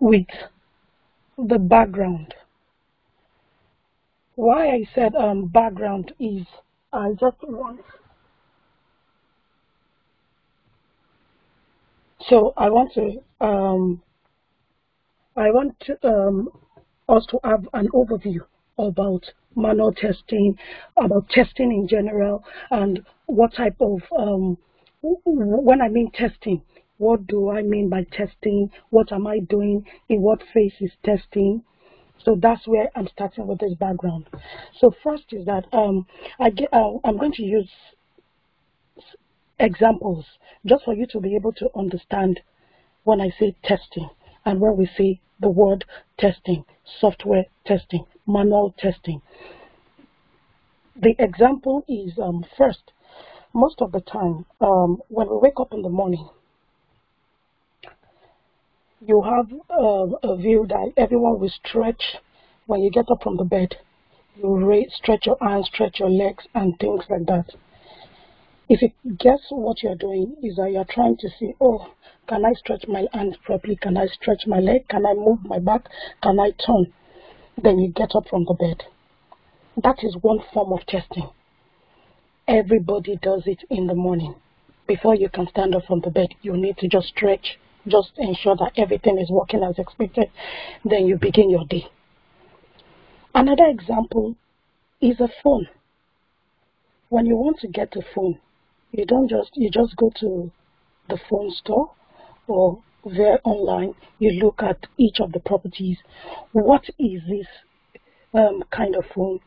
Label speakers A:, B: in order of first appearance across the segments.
A: with the background. Why I said um, background is I just want so I want to um, I want to, um, us to have an overview about manual testing, about testing in general, and what type of um, when I mean testing, what do I mean by testing? What am I doing? In what phase is testing? So that's where I'm starting with this background. So first is that um, I get, uh, I'm going to use examples just for you to be able to understand when I say testing and when we say the word testing, software testing, manual testing. The example is um, first, most of the time um, when we wake up in the morning, you have uh, a view that everyone will stretch when you get up from the bed. You raise, stretch your arms, stretch your legs, and things like that. If you guess what you're doing is that you're trying to see, oh, can I stretch my hands properly? Can I stretch my leg? Can I move my back? Can I turn? Then you get up from the bed. That is one form of testing. Everybody does it in the morning. Before you can stand up from the bed, you need to just stretch just ensure that everything is working as expected. Then you begin your day. Another example is a phone. When you want to get a phone, you don't just you just go to the phone store or there online. You look at each of the properties. What is this um, kind of phone?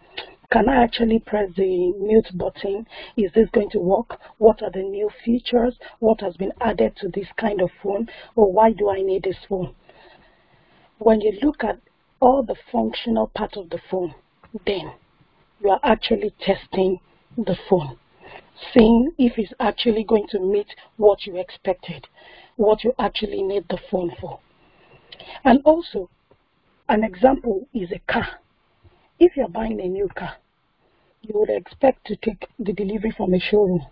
A: Can I actually press the mute button? Is this going to work? What are the new features? What has been added to this kind of phone? Or why do I need this phone? When you look at all the functional part of the phone, then you are actually testing the phone, seeing if it's actually going to meet what you expected, what you actually need the phone for. And also, an example is a car. If you're buying a new car, you would expect to take the delivery from a showroom.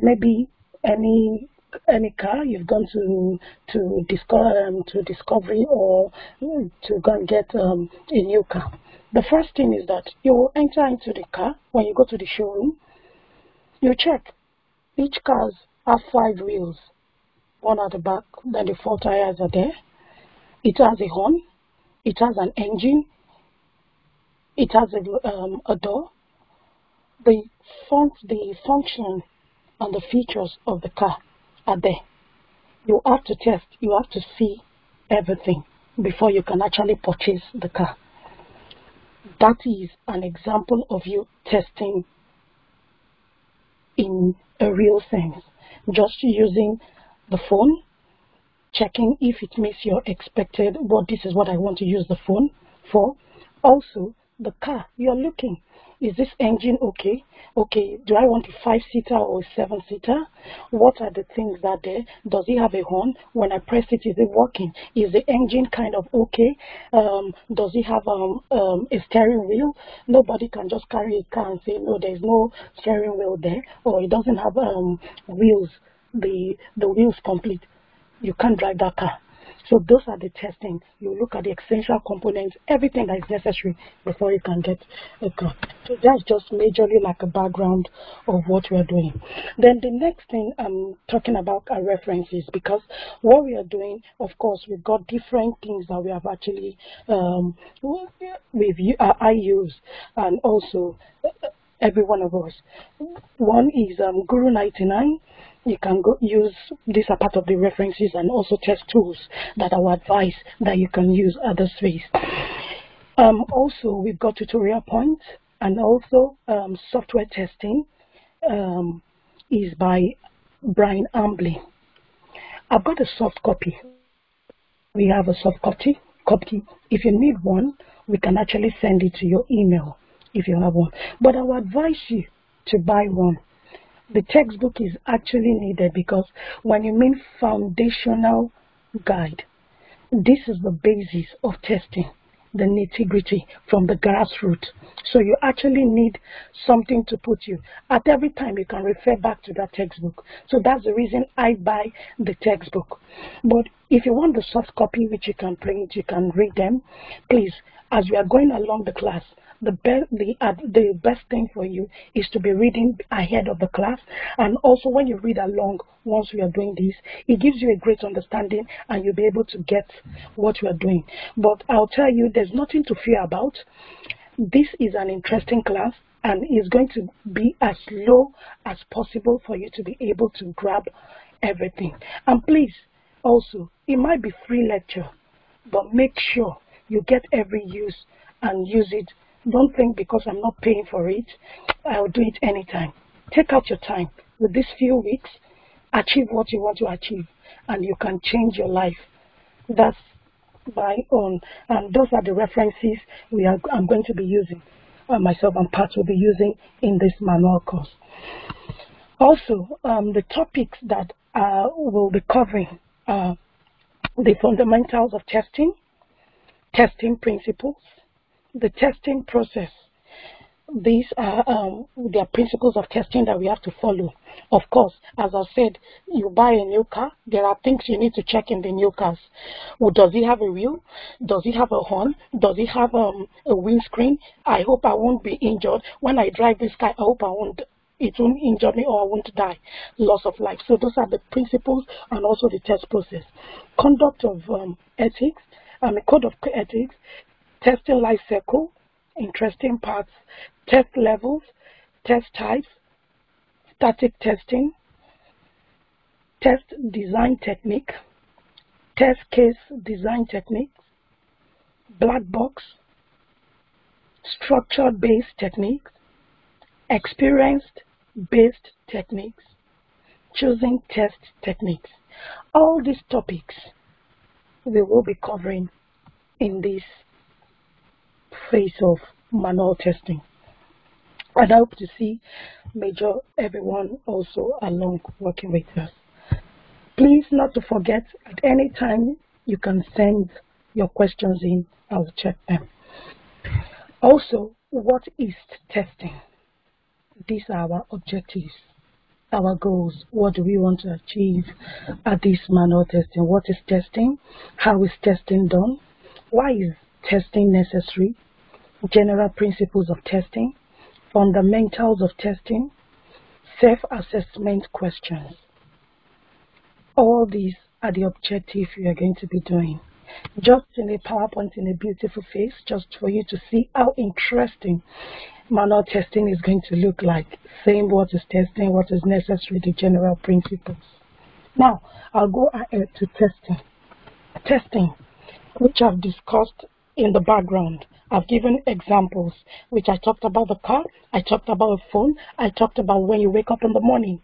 A: Maybe any any car you've gone to to discover um, to discovery or to go and get um, a new car. The first thing is that you will enter into the car when you go to the showroom. You check each cars have five wheels, one at the back, then the four tires are there. It has a horn, it has an engine, it has a, um, a door. The, fun the function and the features of the car are there. You have to test, you have to see everything before you can actually purchase the car. That is an example of you testing in a real sense. Just using the phone, checking if it meets your expected, what this is what I want to use the phone for. Also, the car you're looking. Is this engine okay? Okay do i want a five seater or a seven seater? What are the things that there? Does it have a horn? When i press it is it working? Is the engine kind of okay? Um, does it have um, um, a steering wheel? Nobody can just carry a car and say no there's no steering wheel there or it doesn't have um, wheels the the wheels complete. You can't drive that car so those are the testing. You look at the essential components, everything that is necessary before you can get a car. So that's just majorly like a background of what we are doing. Then the next thing I'm talking about are references because what we are doing, of course, we've got different things that we have actually um, we've uh, I use and also every one of us. One is um, Guru 99 you can go use these are part of the references and also test tools that I would advise that you can use at the space. Um, also, we've got tutorial points and also um, software testing um, is by Brian Hambling. I've got a soft copy. We have a soft copy. copy. If you need one, we can actually send it to your email if you have one. But I would advise you to buy one the textbook is actually needed because when you mean foundational guide, this is the basis of testing. the nitty gritty from the grassroots. So you actually need something to put you. At every time you can refer back to that textbook. So that's the reason I buy the textbook. But if you want the soft copy, which you can print, you can read them, please, as we are going along the class, the best the uh, the best thing for you is to be reading ahead of the class. And also when you read along once we are doing this it gives you a great understanding and you'll be able to get what we are doing. But i'll tell you there's nothing to fear about. This is an interesting class and it's going to be as low as possible for you to be able to grab everything. And please also it might be free lecture but make sure you get every use and use it don't think because I'm not paying for it, I'll do it anytime. Take out your time. With these few weeks, achieve what you want to achieve, and you can change your life. That's my own. And those are the references we are, I'm going to be using. Uh, myself and Pat will be using in this manual course. Also, um, the topics that uh, we'll be covering are the fundamentals of testing, testing principles, the testing process. These are um, principles of testing that we have to follow. Of course, as I said, you buy a new car, there are things you need to check in the new cars. Well, does it have a wheel? Does it have a horn? Does it have um, a windscreen? I hope I won't be injured. When I drive this car, I hope I won't it won't injure me or I won't die. Loss of life. So those are the principles and also the test process. Conduct of um, ethics, um, code of ethics, testing life cycle, interesting parts, test levels, test types, static testing, test design technique, test case design techniques, black box, structure-based techniques, experience-based techniques, choosing test techniques. All these topics we will be covering in this phase of manual testing. And I hope to see Major everyone also along working with us. Please not to forget at any time you can send your questions in, I'll check them. Also, what is testing? These are our objectives, our goals. What do we want to achieve at this manual testing? What is testing? How is testing done? Why is testing necessary? general principles of testing, fundamentals of testing, self-assessment questions. All these are the objective you are going to be doing. Just in a PowerPoint in a beautiful face, just for you to see how interesting manual testing is going to look like. Saying what is testing, what is necessary, the general principles. Now, I'll go ahead to testing. Testing, which I've discussed in the background. I've given examples, which I talked about the car, I talked about a phone, I talked about when you wake up in the morning.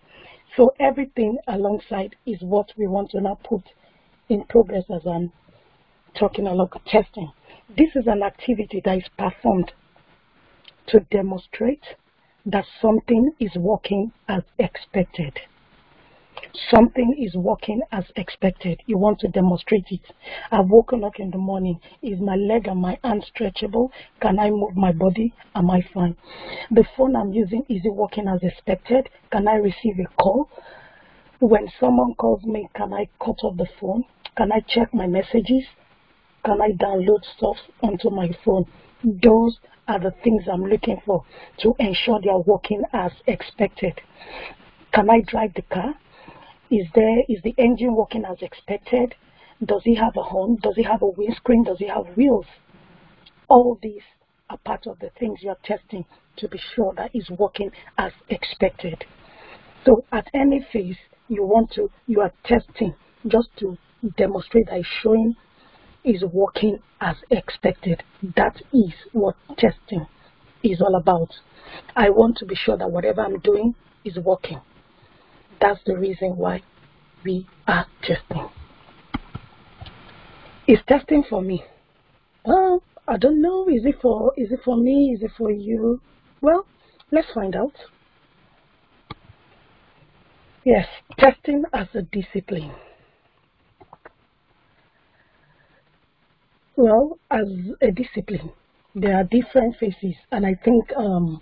A: So everything alongside is what we want to now put in progress as I'm talking about testing. This is an activity that is performed to demonstrate that something is working as expected something is working as expected. You want to demonstrate it. I've woken up in the morning. Is my leg and my hand stretchable? Can I move my body? Am I fine? The phone I'm using, is it working as expected? Can I receive a call? When someone calls me, can I cut off the phone? Can I check my messages? Can I download stuff onto my phone? Those are the things I'm looking for to ensure they are working as expected. Can I drive the car? Is there is the engine working as expected? Does it have a horn? Does it have a windscreen? Does it have wheels? All these are part of the things you're testing to be sure that it's working as expected. So at any phase you want to, you are testing just to demonstrate that it's showing is working as expected. That is what testing is all about. I want to be sure that whatever I'm doing is working. That's the reason why we are testing. Is testing for me? Well, I don't know. Is it for is it for me? Is it for you? Well, let's find out. Yes, testing as a discipline. Well, as a discipline, there are different phases, and I think um,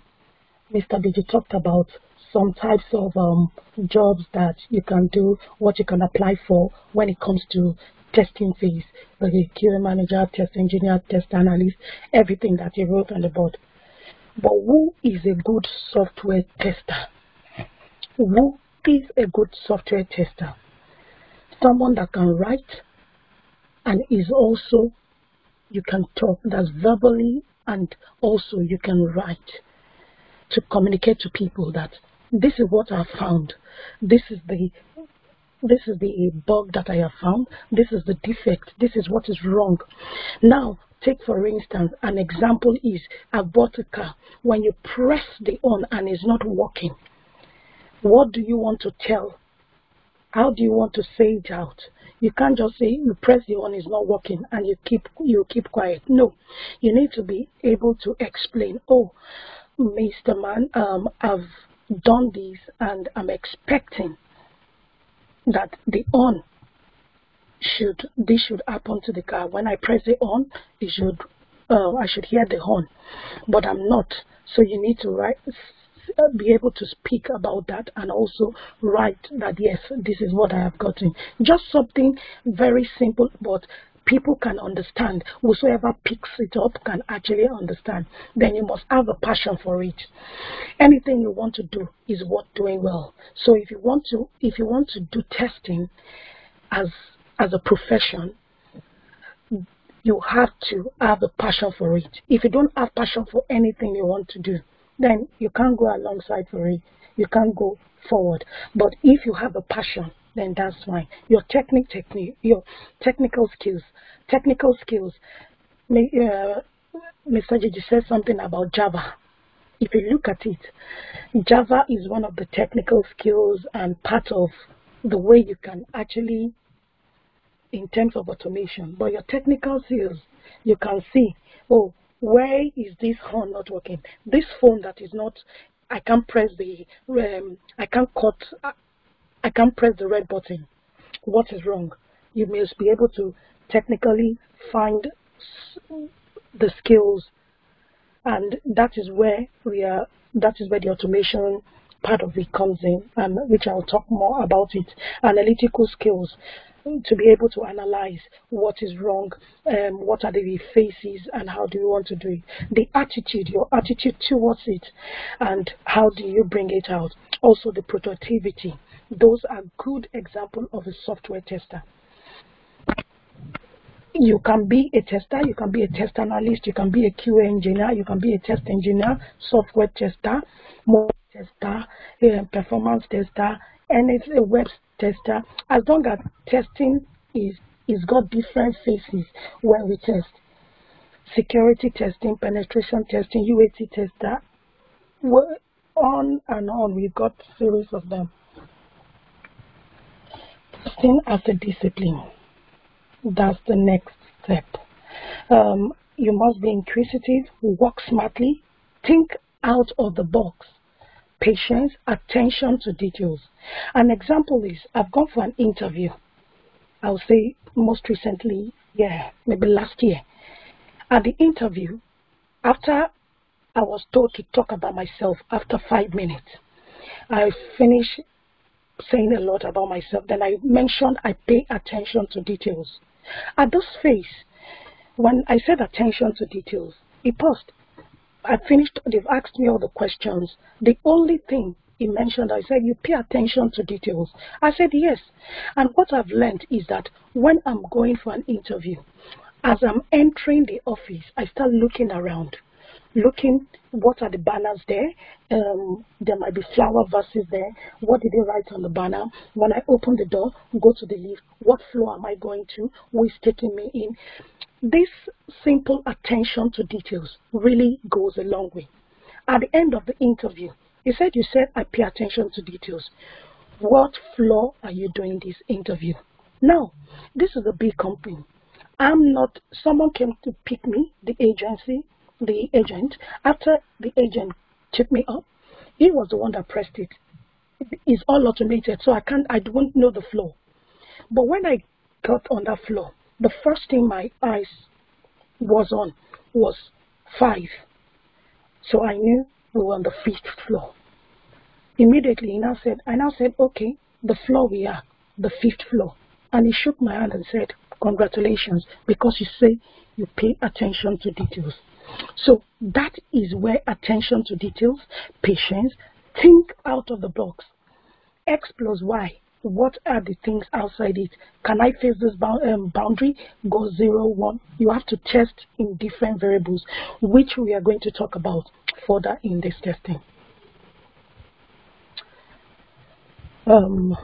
A: Mr. Digi talked about some types of um, jobs that you can do, what you can apply for when it comes to testing phase, like a QA manager, test engineer, test analyst, everything that you wrote on the board. But who is a good software tester? Who is a good software tester? Someone that can write and is also you can talk that's verbally and also you can write to communicate to people that this is what I found. This is the this is the bug that I have found. This is the defect. This is what is wrong. Now, take for instance, an example is I bought a car. When you press the on and it's not working, what do you want to tell? How do you want to say it out? You can't just say you press the on is not working and you keep you keep quiet. No, you need to be able to explain. Oh, Mr. Man, um, I've done this and I'm expecting that the on should this should happen to the car. When I press the on, it should uh, I should hear the horn, but I'm not. So you need to write uh, be able to speak about that and also write that yes this is what i have gotten just something very simple but people can understand. Whosoever picks it up can actually understand. Then you must have a passion for it. Anything you want to do is worth doing well. So if you want to if you want to do testing as as a profession you have to have a passion for it. If you don't have passion for anything you want to do then you can't go alongside for it. You can't go forward. But if you have a passion, then that's fine. Your technique, technique, your technical skills, technical skills. Uh, Mr. Gigi said something about Java. If you look at it, Java is one of the technical skills and part of the way you can actually, in terms of automation, but your technical skills, you can see, oh, where is this horn not working? This phone that is not, I can't press the, um, I can't cut, I can't press the red button. What is wrong? You must be able to technically find the skills and that is where we are, that is where the automation part of it comes in, and which I'll talk more about it. Analytical skills to be able to analyze what is wrong, um, what are the faces and how do you want to do it. The attitude, your attitude towards it, and how do you bring it out. Also, the productivity. Those are good example of a software tester. You can be a tester, you can be a test analyst, you can be a QA engineer, you can be a test engineer, software tester, more tester, a performance tester, and it's a web tester. As long as testing is is got different phases when we test. Security testing, penetration testing, UAT tester, on and on. We've got series of them. Testing as a discipline. That's the next step. Um, you must be inquisitive, work smartly, think out of the box patience, attention to details. An example is I've gone for an interview. I'll say most recently, yeah, maybe last year. At the interview, after I was told to talk about myself after five minutes, I finished saying a lot about myself. Then I mentioned I pay attention to details. At this phase, when I said attention to details, he paused. I finished, they've asked me all the questions. The only thing he mentioned, I said, you pay attention to details. I said, yes. And what I've learned is that when I'm going for an interview, as I'm entering the office, I start looking around, looking what are the banners there. Um, there might be flower vases there. What did they write on the banner? When I open the door, go to the lift, what floor am I going to? Who is taking me in? This simple attention to details really goes a long way. At the end of the interview, you said you said I pay attention to details. What floor are you doing this interview? Now, this is a big company. I'm not, someone came to pick me, the agency, the agent. After the agent took me up, he was the one that pressed it. It's all automated, so I can't, I don't know the floor. But when I got on that floor, the first thing my eyes was on was 5. So I knew we were on the fifth floor. Immediately, he now said, I now said, okay, the floor we are, the fifth floor. And he shook my hand and said, congratulations, because you say you pay attention to details. So that is where attention to details, patience, think out of the box. X plus Y what are the things outside it? Can I face this um, boundary? Go zero, one. You have to test in different variables, which we are going to talk about further in this testing. Um,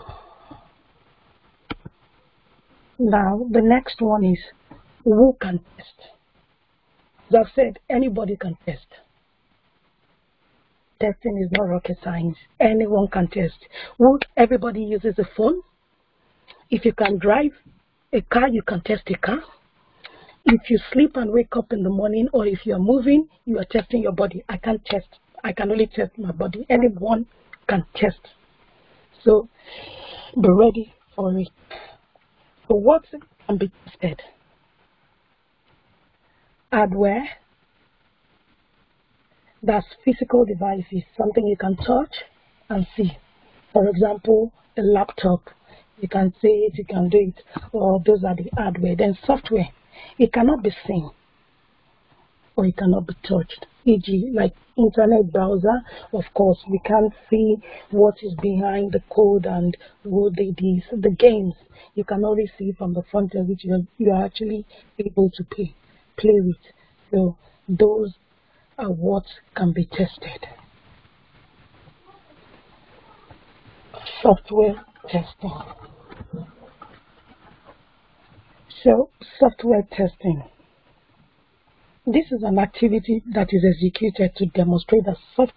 A: now, the next one is who can test? As I've said, anybody can test testing is not rocket science. Anyone can test. Would everybody uses a phone? If you can drive a car, you can test a car. If you sleep and wake up in the morning, or if you're moving, you are testing your body. I can't test. I can only test my body. Anyone can test. So be ready for it. So what can be tested? Hardware, that's physical devices, something you can touch and see. For example, a laptop, you can see it, you can do it, or those are the hardware. Then software, it cannot be seen or it cannot be touched. E.g., like internet browser, of course, we can't see what is behind the code and what they do. The games, you can only see from the front end, which you are actually able to play, play with. So those are what can be tested. Software testing. So, software testing. This is an activity that is executed to demonstrate that, soft,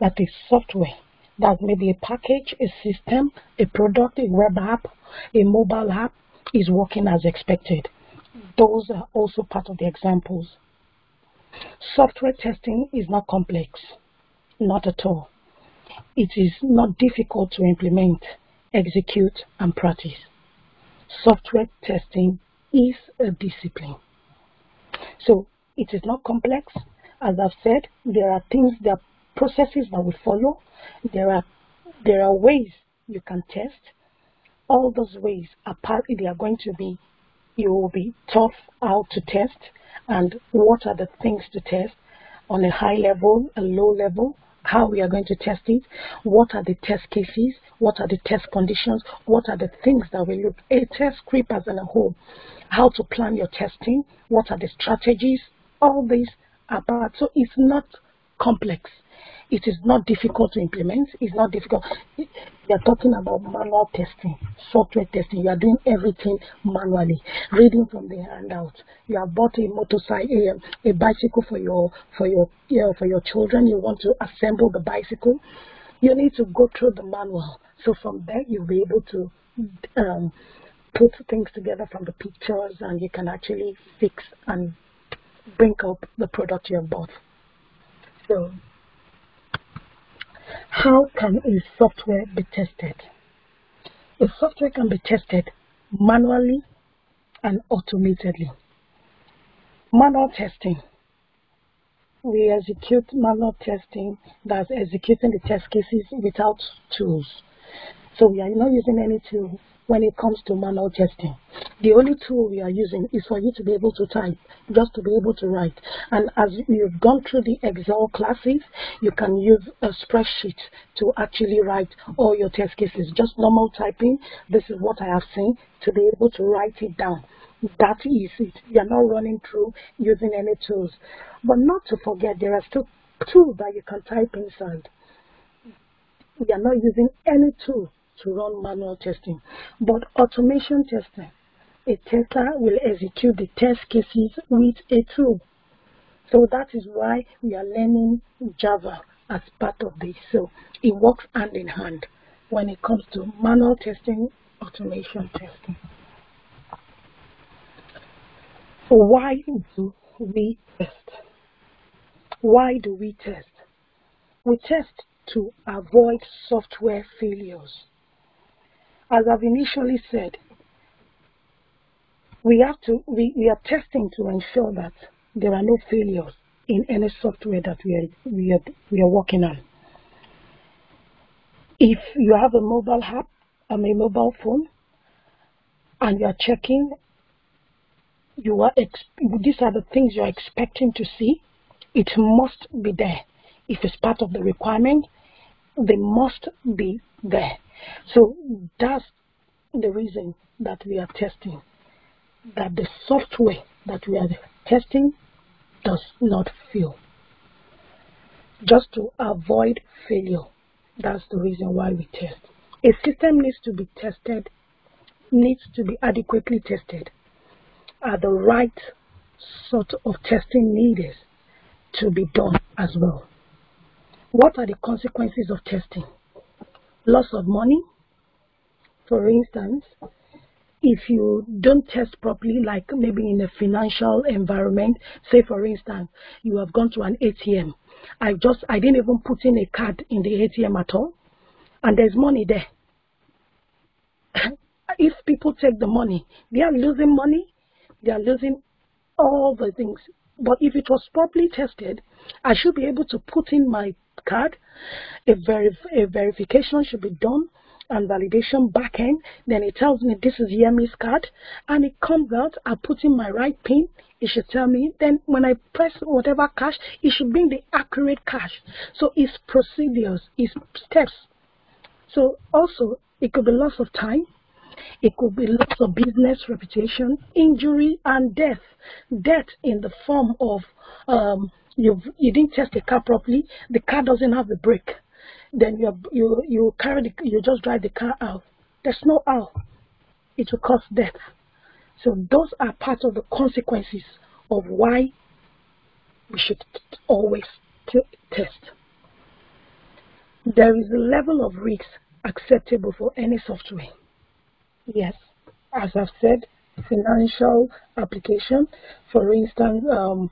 A: that software, that may be a package, a system, a product, a web app, a mobile app, is working as expected. Those are also part of the examples. Software testing is not complex, not at all. It is not difficult to implement, execute, and practice. Software testing is a discipline. So it is not complex. As I've said, there are things, there are processes that we follow. There are there are ways you can test. All those ways are part, they are going to be you will be taught how to test and what are the things to test? On a high level, a low level, how we are going to test it, what are the test cases, what are the test conditions, what are the things that we look, a test script as a whole, how to plan your testing, what are the strategies, all these are part. So it's not complex. It is not difficult to implement. It's not difficult. You're talking about manual testing, software testing. You are doing everything manually, reading from the handout. You have bought a motorcycle, a, a bicycle for your for your you know, for your children. You want to assemble the bicycle. You need to go through the manual. So from there, you'll be able to um, put things together from the pictures, and you can actually fix and bring up the product you have bought. So how can a software be tested? A software can be tested manually and automatedly. Manual testing. We execute manual testing, that's executing the test cases without tools. So we are not using any tool when it comes to manual testing. The only tool we are using is for you to be able to type, just to be able to write. And as you've gone through the Excel classes, you can use a spreadsheet to actually write all your test cases. Just normal typing, this is what I have seen, to be able to write it down. That is it. You're not running through using any tools. But not to forget, there are still tools that you can type inside. We are not using any tool to run manual testing. But automation testing, a tester will execute the test cases with a tool. So that is why we are learning Java as part of this. So it works hand in hand when it comes to manual testing, automation testing. So why do we test? Why do we test? We test to avoid software failures. As I've initially said, we have to we, we are testing to ensure that there are no failures in any software that we are we are we are working on. If you have a mobile app, um, a mobile phone, and you are checking, you are these are the things you are expecting to see. It must be there. If it's part of the requirement, they must be there. So that's the reason that we are testing. That the software that we are testing does not fail. Just to avoid failure. That's the reason why we test. A system needs to be tested, needs to be adequately tested. Are the right sort of testing needed to be done as well? What are the consequences of testing? Loss of money, for instance, if you don't test properly, like maybe in a financial environment, say for instance, you have gone to an ATM. I just, I didn't even put in a card in the ATM at all, and there's money there. if people take the money, they are losing money, they are losing all the things. But if it was properly tested, I should be able to put in my card. A, verif a verification should be done and validation backend. Then it tells me this is Yemi's card. And it comes out, I put in my right pin. It should tell me. Then when I press whatever cash, it should bring the accurate cash. So it's procedures, it's steps. So also, it could be loss of time. It could be loss of business reputation, injury, and death. Death in the form of um, you you didn't test the car properly. The car doesn't have a brake then you you you carry the, you just drive the car out. There's no out. It will cause death. So those are part of the consequences of why we should always test. There is a level of risk acceptable for any software. Yes, as I've said, financial application. For instance, um,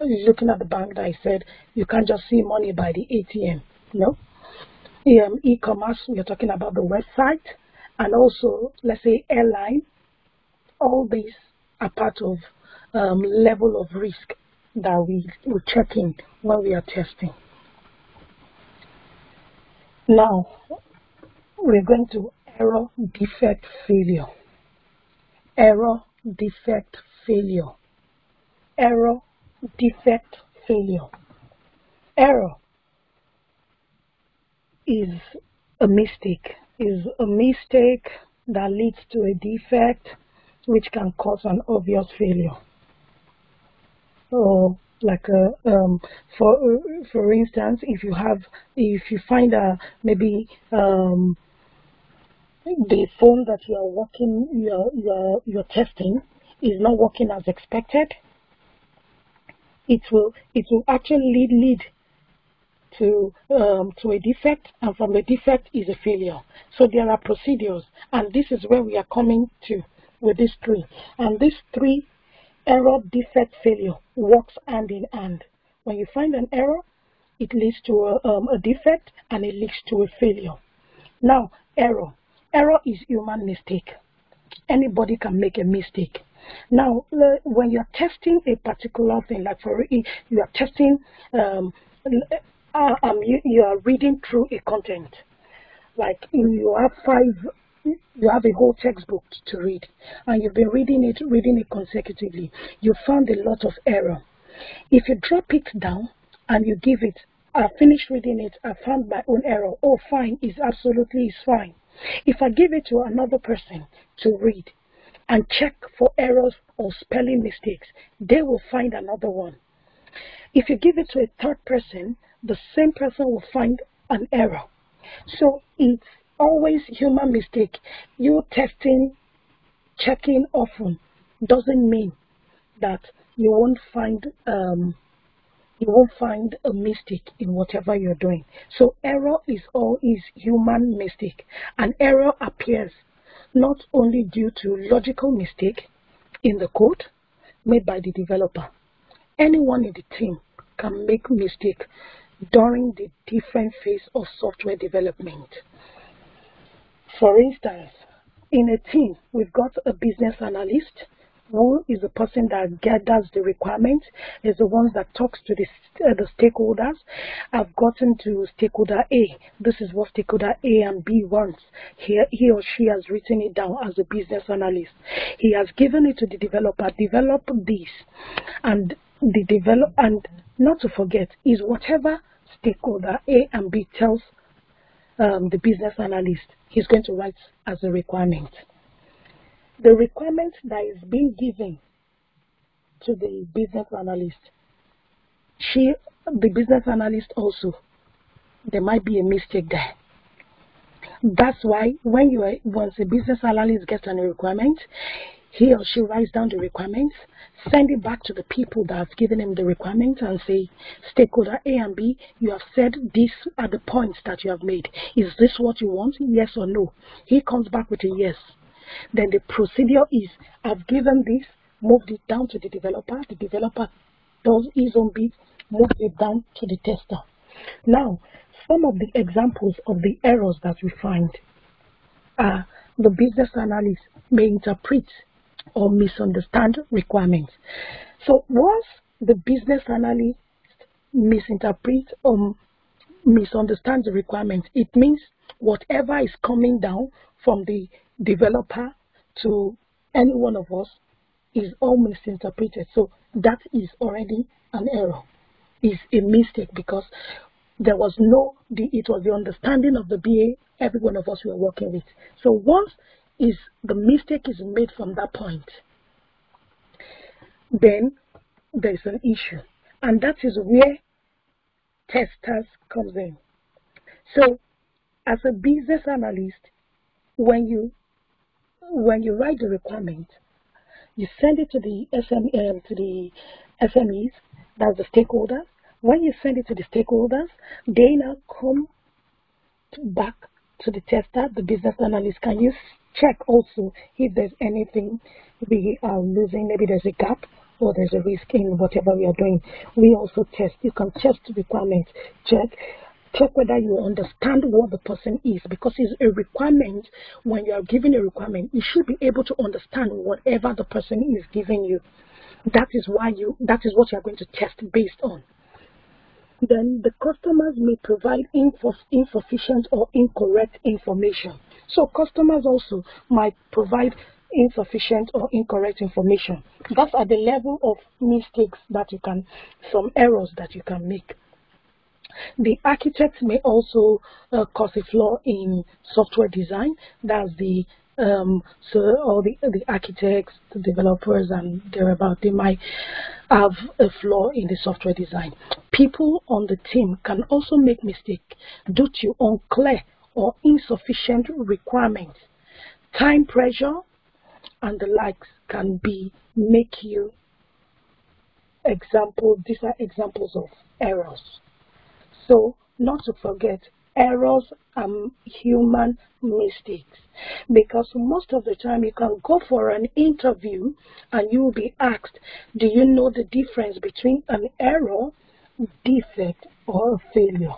A: looking at the bank that I said, you can't just see money by the ATM. No, um, e-commerce, we are talking about the website, and also, let's say, airline. All these are part of um, level of risk that we we check in when we are testing. Now, we're going to error, defect, failure. Error, defect, failure. Error, defect, failure. Error is a mistake, is a mistake that leads to a defect which can cause an obvious failure. Or like a, uh, um, for for instance, if you have if you find a maybe um, the phone that you are working you're you're you're testing is not working as expected, it will it will actually lead lead to um, to a defect, and from the defect is a failure. So there are procedures, and this is where we are coming to with these three. And these three error, defect, failure works hand in hand. When you find an error, it leads to a, um, a defect, and it leads to a failure. Now, error. Error is human mistake. Anybody can make a mistake. Now, when you're testing a particular thing, like for you are testing um, uh, um, you, you are reading through a content. Like you have five, you have a whole textbook to read, and you've been reading it, reading it consecutively. You found a lot of error. If you drop it down and you give it, I finished reading it, I found my own error. Oh, fine, is absolutely is fine. If I give it to another person to read and check for errors or spelling mistakes, they will find another one. If you give it to a third person, the same person will find an error. So it's always human mistake. You testing, checking often doesn't mean that you won't find um, you won't find a mistake in whatever you're doing. So error is always human mistake. An error appears not only due to logical mistake in the code made by the developer. Anyone in the team can make mistake during the different phase of software development. For instance, in a team, we've got a business analyst, who is the person that gathers the requirements, is the ones that talks to the, uh, the stakeholders. I've gotten to stakeholder A. This is what stakeholder A and B wants. He, he or she has written it down as a business analyst. He has given it to the developer, develop this. And the develop and not to forget is whatever stakeholder A and B tells um, the business analyst, he's going to write as a requirement the requirement that is being given to the business analyst, she, the business analyst also, there might be a mistake there. That's why when you are, once a business analyst gets a requirement, he or she writes down the requirements, send it back to the people that have given him the requirements and say, stakeholder A and B, you have said these are the points that you have made. Is this what you want? Yes or no? He comes back with a yes. Then the procedure is, I've given this, moved it down to the developer. The developer does his own bit, moves it down to the tester. Now, some of the examples of the errors that we find are the business analyst may interpret or misunderstand requirements. So once the business analyst misinterprets or misunderstands the requirements, it means whatever is coming down from the developer to any one of us is all misinterpreted. So that is already an error, is a mistake because there was no, it was the understanding of the BA every one of us were working with. So once is the mistake is made from that point, then there is an issue. And that is where testers comes in. So as a business analyst, when you when you write the requirement, you send it to the SM, um, to the SMEs, that's the stakeholders. When you send it to the stakeholders, they now come back to the tester, the business analyst. Can you check also if there's anything we are losing? Maybe there's a gap or there's a risk in whatever we are doing. We also test. You can test requirements, check check whether you understand what the person is because it's a requirement. When you are given a requirement you should be able to understand whatever the person is giving you. That is why you that is what you are going to test based on. Then the customers may provide insufficient or incorrect information. So customers also might provide insufficient or incorrect information. That's at the level of mistakes that you can some errors that you can make the architect may also uh, cause a flaw in software design. That's the um, so all the the architects, the developers, and thereabout, they might have a flaw in the software design. People on the team can also make mistakes due to unclear or insufficient requirements. Time pressure and the likes can be make you example. These are examples of errors. So, not to forget, errors and human mistakes. Because most of the time you can go for an interview and you will be asked, do you know the difference between an error, defect, or a failure?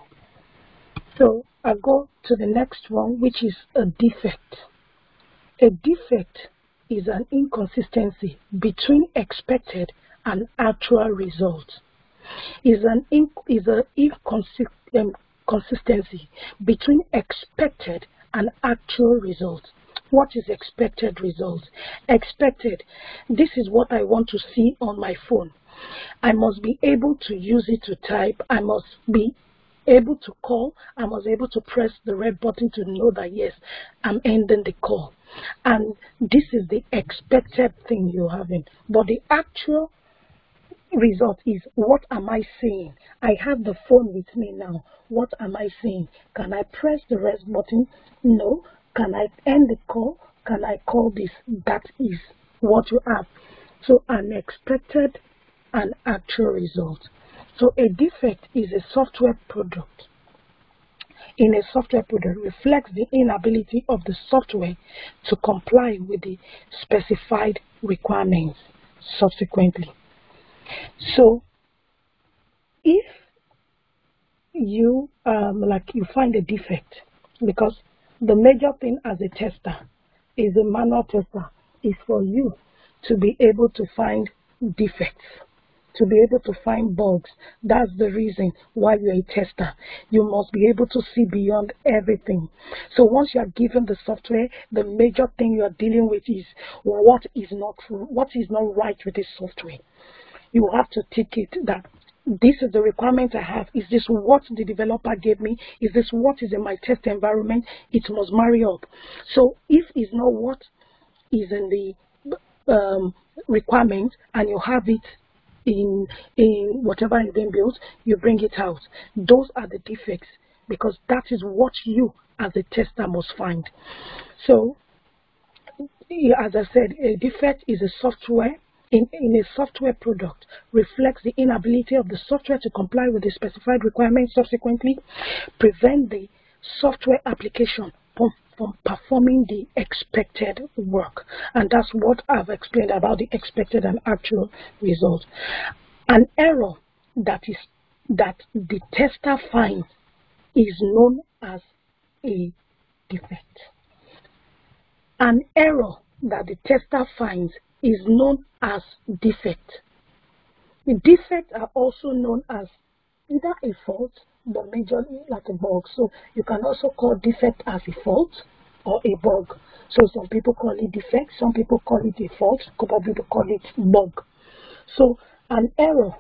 A: So I go to the next one, which is a defect. A defect is an inconsistency between expected and actual results is an is a inconsistency between expected and actual results. What is expected results? Expected, this is what I want to see on my phone. I must be able to use it to type. I must be able to call. I must be able to press the red button to know that yes, I'm ending the call. And this is the expected thing you're having. But the actual result is what am I saying? I have the phone with me now. What am I saying? Can I press the rest button? No. Can I end the call? Can I call this? That is what you have. So an expected and actual result. So a defect is a software product. In a software product reflects the inability of the software to comply with the specified requirements subsequently. So if you um, like you find a defect, because the major thing as a tester is a manual tester is for you to be able to find defects to be able to find bugs. That's the reason why you're a tester. You must be able to see beyond everything. So once you are given the software, the major thing you are dealing with is what is not what is not right with this software. You have to take it that this is the requirement I have. Is this what the developer gave me? Is this what is in my test environment? It must marry up. So if it's not what is in the um, requirement and you have it in in whatever is being built, you bring it out. Those are the defects because that is what you as a tester must find. So as I said, a defect is a software in, in, a software product reflects the inability of the software to comply with the specified requirements subsequently prevent the software application from performing the expected work. And that's what I've explained about the expected and actual result. An error that is that the tester finds is known as a defect. An error that the tester finds is known as defect. The defects are also known as either a fault but majorly like a bug. So you can also call defect as a fault or a bug. So some people call it defect, some people call it a fault, couple people call it bug. So an error,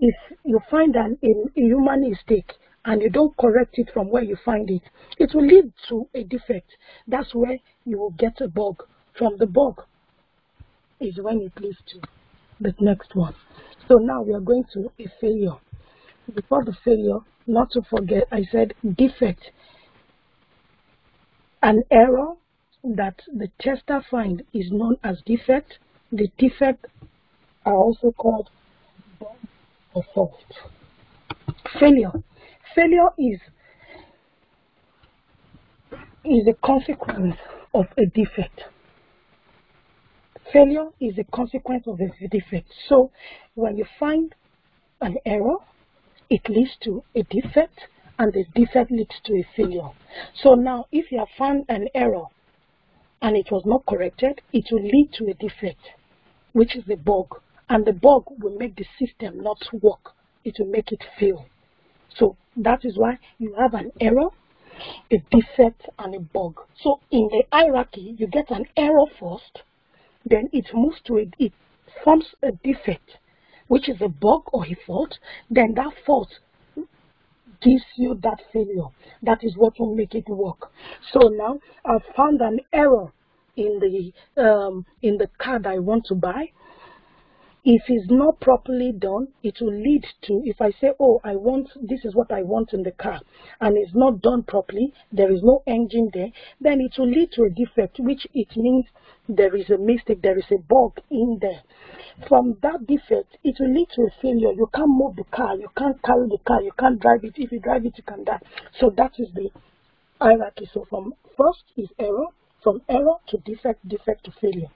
A: if you find an a human mistake and you don't correct it from where you find it, it will lead to a defect. That's where you will get a bug. From the bug is when it leads to the next one. So now we are going to a failure before the failure, not to forget, I said defect. An error that the tester find is known as defect. The defect are also called bug or fault. Failure. Failure is is a consequence of a defect. Failure is a consequence of a defect. So when you find an error, it leads to a defect and the defect leads to a failure. So now if you have found an error and it was not corrected, it will lead to a defect, which is a bug. And the bug will make the system not work. It will make it fail. So that is why you have an error, a defect, and a bug. So in the hierarchy, you get an error first, then it moves to a, it forms a defect, which is a bug or a fault, then that fault gives you that failure. That is what will make it work. So now I've found an error in the um, in the card I want to buy if it's not properly done, it will lead to, if I say, oh, I want, this is what I want in the car, and it's not done properly, there is no engine there, then it will lead to a defect, which it means there is a mistake, there is a bug in there. From that defect, it will lead to a failure. You can't move the car, you can't carry the car, you can't drive it. If you drive it, you can die. So that is the hierarchy. So from first is error, from error to defect, defect to failure.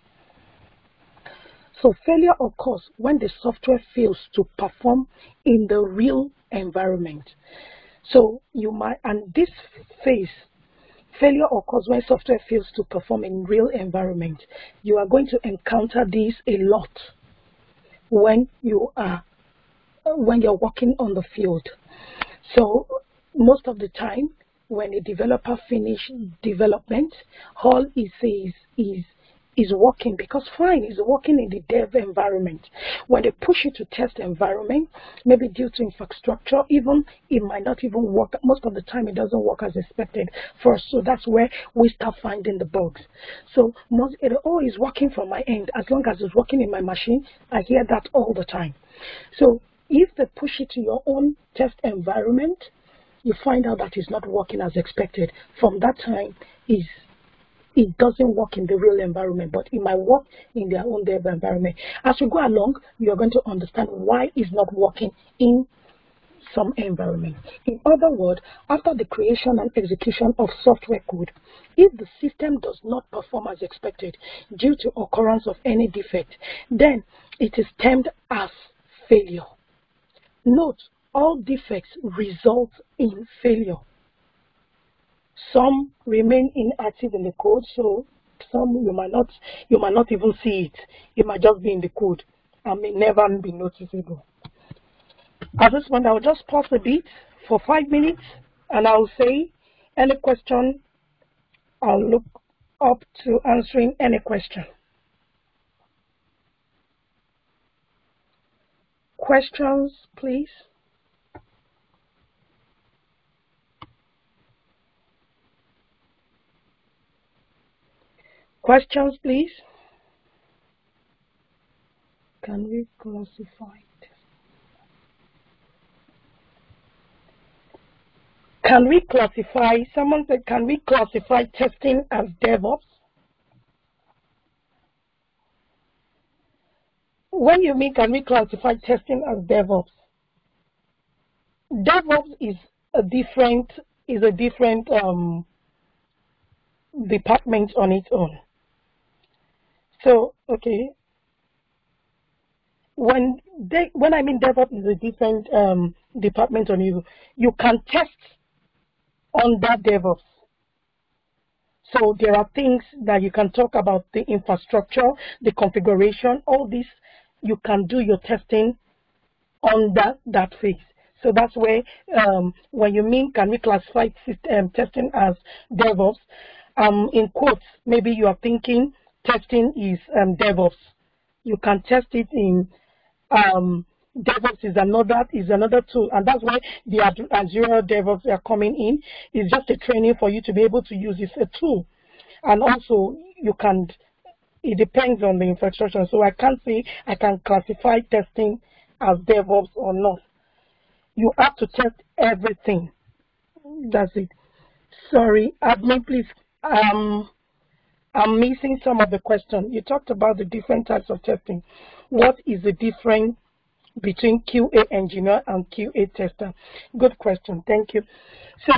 A: So failure occurs when the software fails to perform in the real environment. So you might, and this phase, failure occurs when software fails to perform in real environment. You are going to encounter this a lot when you are, when you're working on the field. So most of the time, when a developer finish development, all he says is is working because fine is working in the dev environment. When they push you to test environment, maybe due to infrastructure, even it might not even work. Most of the time it doesn't work as expected for us. So that's where we start finding the bugs. So most it all is working from my end. As long as it's working in my machine, I hear that all the time. So if they push it to your own test environment, you find out that it's not working as expected. From that time is it doesn't work in the real environment, but it might work in their own dev environment. As we go along, you're going to understand why it's not working in some environment. In other words, after the creation and execution of software code, if the system does not perform as expected due to occurrence of any defect, then it is termed as failure. Note, all defects result in failure. Some remain inactive in the code, so some you might not you might not even see it. It might just be in the code and may never be noticeable. At this point, I'll just pause a bit for five minutes and I'll say any question. I'll look up to answering any question. Questions, please. Questions, please. Can we classify it? Can we classify, someone said, can we classify testing as DevOps? When you mean can we classify testing as DevOps? DevOps is a different is a different um, department on its own. So, okay, when they, when I mean DevOps is a different um, department on you, you can test on that DevOps. So there are things that you can talk about the infrastructure, the configuration, all this, you can do your testing on that, that phase. So that's where, um, when you mean can we classify system testing as DevOps, um, in quotes, maybe you are thinking testing is um, DevOps. You can test it in um, DevOps is another is another tool, and that's why the Azure DevOps are coming in. It's just a training for you to be able to use. It's a tool, and also you can. It depends on the infrastructure, so I can't say I can classify testing as DevOps or not. You have to test everything. That's it. Sorry, admin, please um, I'm missing some of the question. You talked about the different types of testing. What is the difference between QA engineer and QA tester? Good question. Thank you. So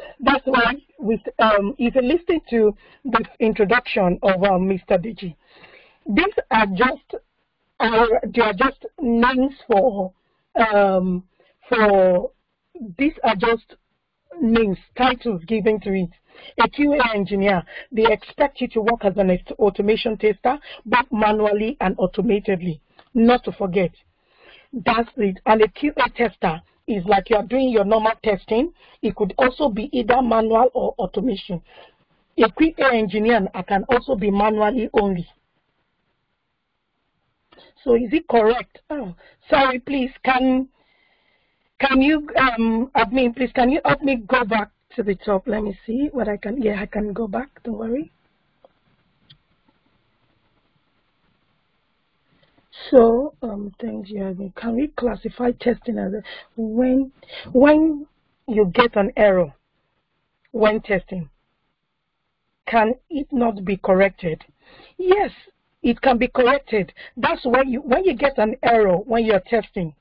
A: that's why, with um, if you listen to the introduction of um, Mr. Deji, these are just they are just names for um, for these are just names, titles given to it. A QA engineer, they expect you to work as an automation tester, both manually and automatedly. Not to forget. That's it. And a QA tester is like you're doing your normal testing. It could also be either manual or automation. A QA engineer can also be manually only. So is it correct? Oh, sorry, please, can can you, um, admin, please, can you help me go back to the top? Let me see what I can, yeah, I can go back, don't worry. So, um, thanks, yeah, can we classify testing as a, when, when you get an error when testing, can it not be corrected? Yes, it can be corrected. That's when you, when you get an error when you're testing,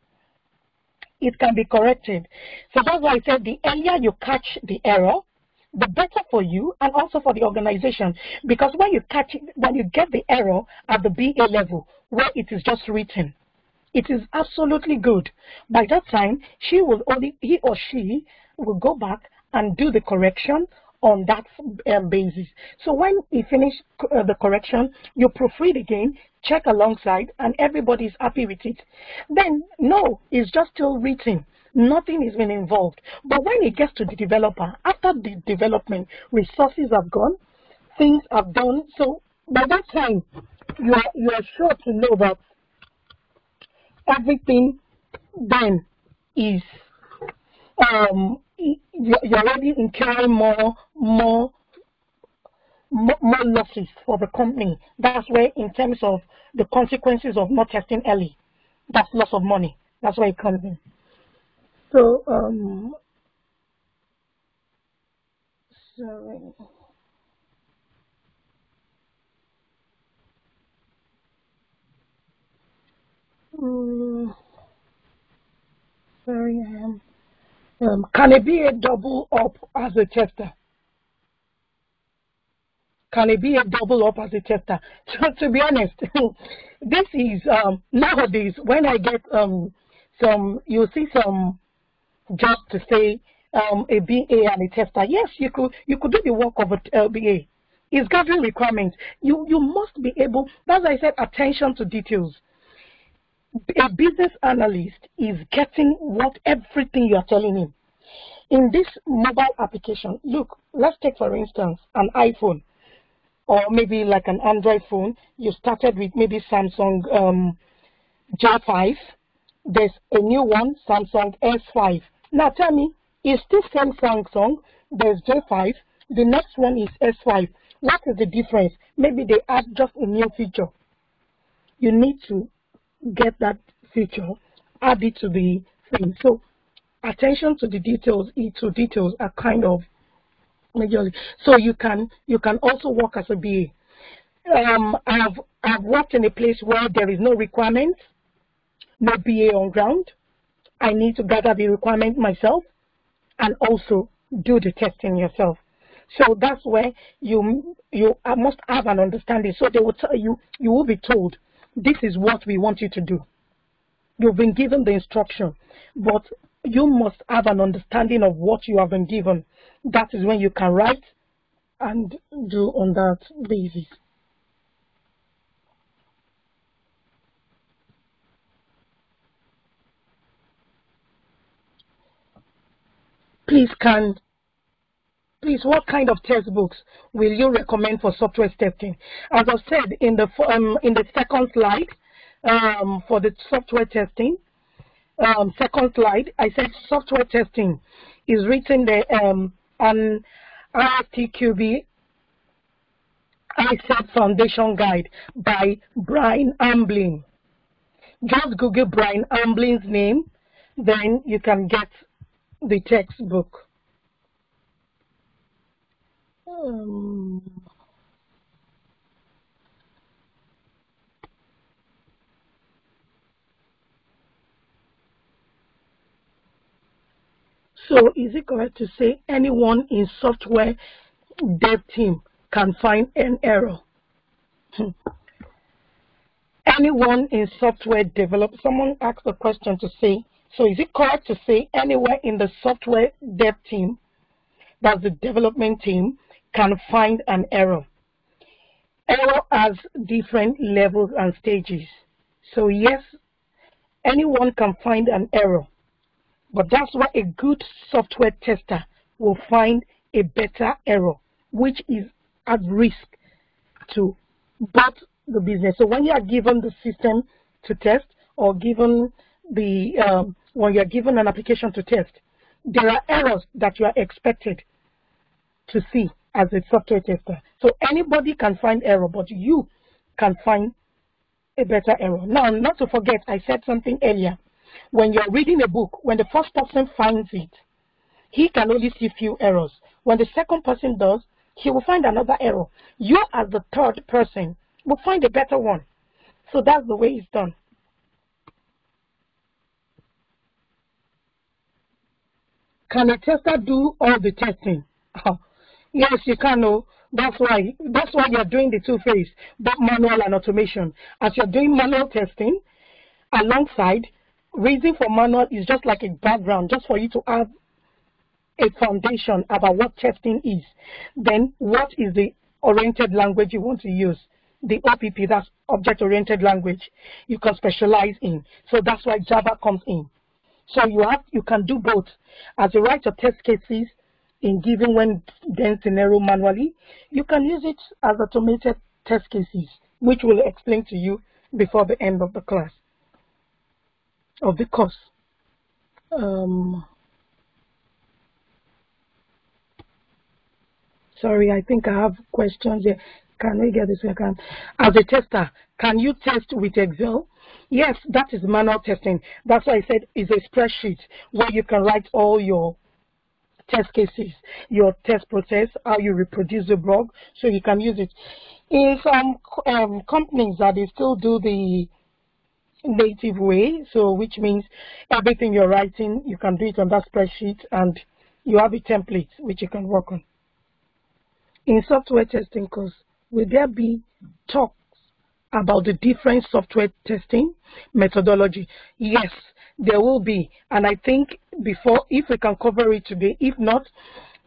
A: it can be corrected. So that's why I said the earlier you catch the error, the better for you and also for the organization. Because when you catch it, when you get the error at the BA level, where it is just written, it is absolutely good. By that time, she will only, he or she will go back and do the correction on that um, basis. So when you finish uh, the correction, you proofread again, check alongside, and everybody is happy with it. Then, no, it's just still written. Nothing is been involved. But when it gets to the developer, after the development, resources have gone, things have done. So by that time, you are, you are sure to know that everything then is um, you're already incurring more, more, more, losses for the company. That's where, in terms of the consequences of not testing early, that's loss of money. That's where it comes in. So, um, sorry. Um, sorry, I am. Um, can it be a double up as a tester? Can it be a double up as a tester? So to be honest, this is um, nowadays when I get um, some, you see some jobs to say um, a BA and a tester. Yes, you could you could do the work of a BA. It's gathering requirements. You you must be able. That's I said attention to details. A business analyst is getting what everything you are telling him. In this mobile application, look, let's take for instance an iPhone or maybe like an Android phone. You started with maybe Samsung um, J5. There's a new one, Samsung S5. Now tell me, it's still same Samsung. There's J5. The next one is S5. What is the difference? Maybe they add just a new feature. You need to get that feature, add it to the thing. So attention to the details, to details are kind of majorly. So you can you can also work as a BA. Um, I've I've worked in a place where there is no requirement, no BA on ground. I need to gather the requirement myself, and also do the testing yourself. So that's where you you must have an understanding. So they will tell you you will be told this is what we want you to do. You've been given the instruction, but you must have an understanding of what you have been given. That is when you can write and do on that basis. Please can please what kind of textbooks will you recommend for software testing as i said in the um, in the second slide um, for the software testing um, second slide, I said software testing is written there um, on ISTQB ISEB Foundation Guide by Brian Hambling. Just Google Brian Hambling's name, then you can get the textbook. So is it correct to say anyone in software dev team can find an error? Hmm. anyone in software develop, someone asked a question to say, so is it correct to say anywhere in the software dev team, that's the development team, can find an error? Error has different levels and stages. So yes, anyone can find an error. But that's why a good software tester will find a better error, which is at risk to both the business. So when you are given the system to test or given the, um, when you are given an application to test, there are errors that you are expected to see as a software tester. So anybody can find error, but you can find a better error. Now, not to forget, I said something earlier when you're reading a book, when the first person finds it, he can only see few errors. When the second person does, he will find another error. You as the third person will find a better one. So that's the way it's done. Can a tester do all the testing? Yes, you can. Oh. That's why that's why you're doing the two phase, manual and automation. As you're doing manual testing, alongside reason for manual is just like a background, just for you to have a foundation about what testing is. Then what is the oriented language you want to use? The OOP, that's object-oriented language, you can specialize in. So that's why Java comes in. So you have you can do both. As you write your test cases in given when then scenario manually, you can use it as automated test cases, which we'll explain to you before the end of the class of the course. Um, sorry, I think I have questions here. Can we get this second? As a tester, can you test with Excel? Yes, that is manual testing. That's why I said it's a spreadsheet where you can write all your test cases, your test process, how you reproduce the bug, so you can use it. In some um, companies that they still do the native way, so which means everything you're writing, you can do it on that spreadsheet and you have a template which you can work on. In software testing course, will there be talks about the different software testing methodology? Yes, there will be. And I think before, if we can cover it today, if not,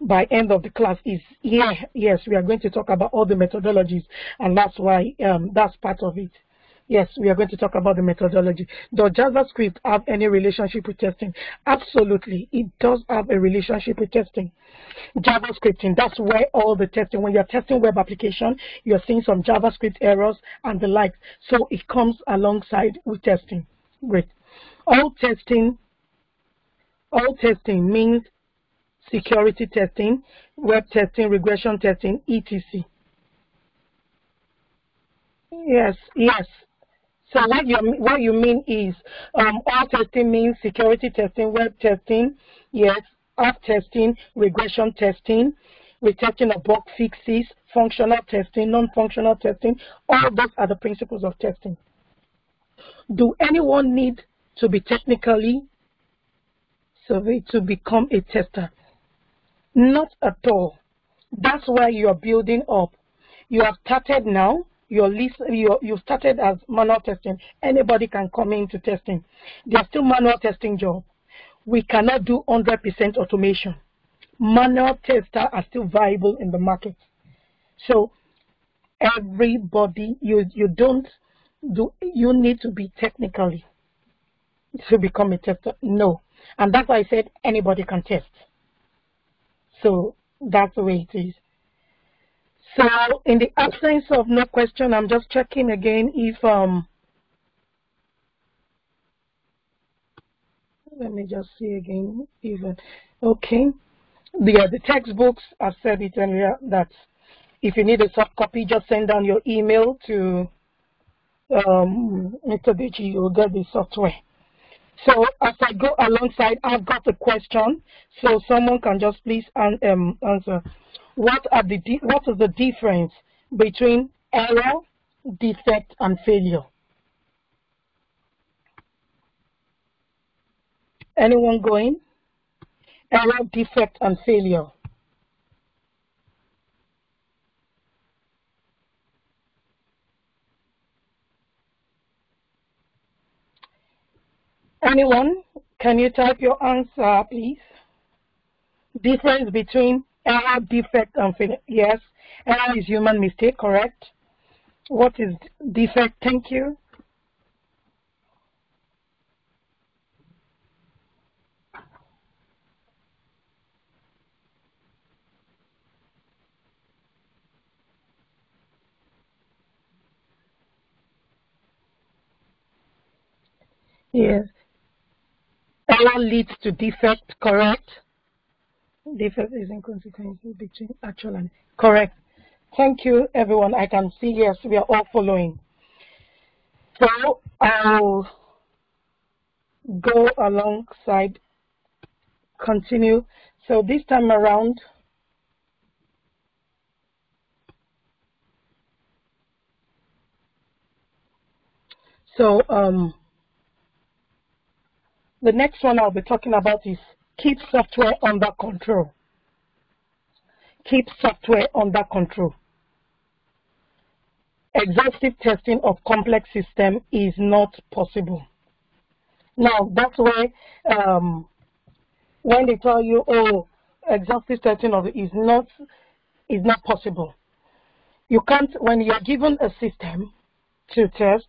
A: by end of the class is yeah yes we are going to talk about all the methodologies and that's why um, that's part of it yes we are going to talk about the methodology. Does javascript have any relationship with testing? Absolutely. It does have a relationship with testing. Javascripting that's where all the testing when you're testing web application you're seeing some javascript errors and the like so it comes alongside with testing. Great. All testing all testing means security testing, web testing, regression testing, etc. Yes, yes. So what you what you mean is um, all testing means security testing, web testing, yes, app testing, regression testing, retesting of bug fixes, functional testing, non-functional testing. All those are the principles of testing. Do anyone need to be technically surveyed to become a tester? Not at all. That's why you're building up. You have started now. You're list, you're, you started as manual testing. Anybody can come into testing. There's still manual testing job. We cannot do 100% automation. Manual tester are still viable in the market. So everybody, you, you don't do, you need to be technically to become a tester. No. And that's why I said anybody can test. So that's the way it is. So in the absence of no question, I'm just checking again if, um, let me just see again, even, okay. The, the textbooks, I've said it earlier, that if you need a soft copy, just send down your email to um, Mr. Deji, you'll get the software. So as I go alongside, I've got a question. So someone can just please um, answer. What are the what is the difference between error, defect, and failure? Anyone going? Error, defect, and failure. Anyone, can you type your answer, please? Difference between error, defect, and. Yes, error is human mistake, correct? What is defect? Thank you. Yes. Error leads to defect, correct? Defect is inconsequential between actual and correct. Thank you, everyone. I can see, yes, we are all following. So I'll go alongside, continue. So this time around, so um, the next one I'll be talking about is keep software under control. Keep software under control. Exhaustive testing of complex system is not possible. Now, that's why um, when they tell you, oh, exhaustive testing of it is not, is not possible. You can't, when you're given a system to test,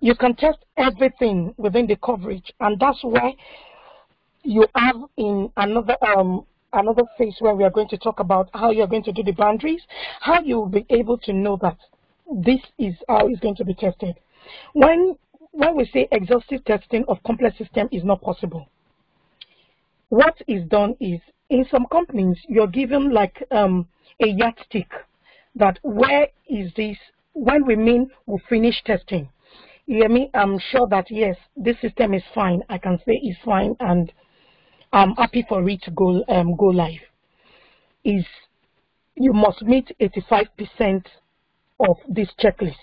A: you can test everything within the coverage, and that's why you have in another um, another phase where we are going to talk about how you're going to do the boundaries, how you will be able to know that this is how it's going to be tested. When when we say exhaustive testing of complex system is not possible, what is done is in some companies you're given like um, a yardstick that where is this when we mean we finish testing I'm sure that yes, this system is fine. I can say it's fine, and I'm happy for it to go um, go live. Is you must meet 85% of this checklist.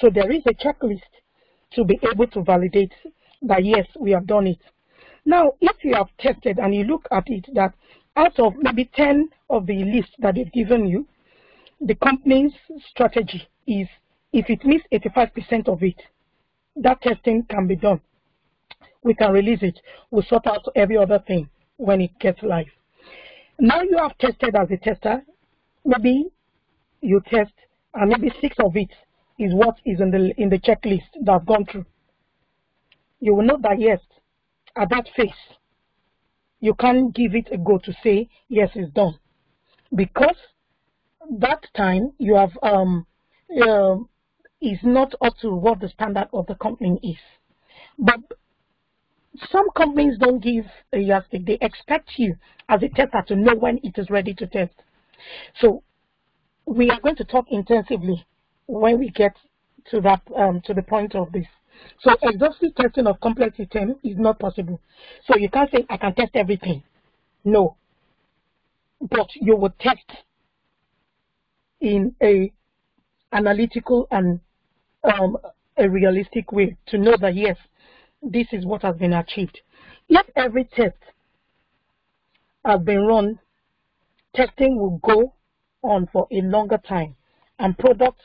A: So there is a checklist to be able to validate that yes, we have done it. Now, if you have tested and you look at it that out of maybe 10 of the list that they've given you, the company's strategy is if it meets 85% of it, that testing can be done. We can release it. We'll sort out every other thing when it gets live. Now you have tested as a tester. Maybe you test, and maybe six of it is what is in the in the checklist that I've gone through. You will know that yes, at that phase, you can't give it a go to say yes, it's done, because that time you have um uh, is not up to what the standard of the company is. But some companies don't give a yardstick. They expect you as a tester to know when it is ready to test. So we are going to talk intensively when we get to that um, to the point of this. So exhaustive testing of complex system is not possible. So you can't say I can test everything. No. But you will test in a analytical and um, a realistic way to know that yes, this is what has been achieved. If every test has been run, testing will go on for a longer time and products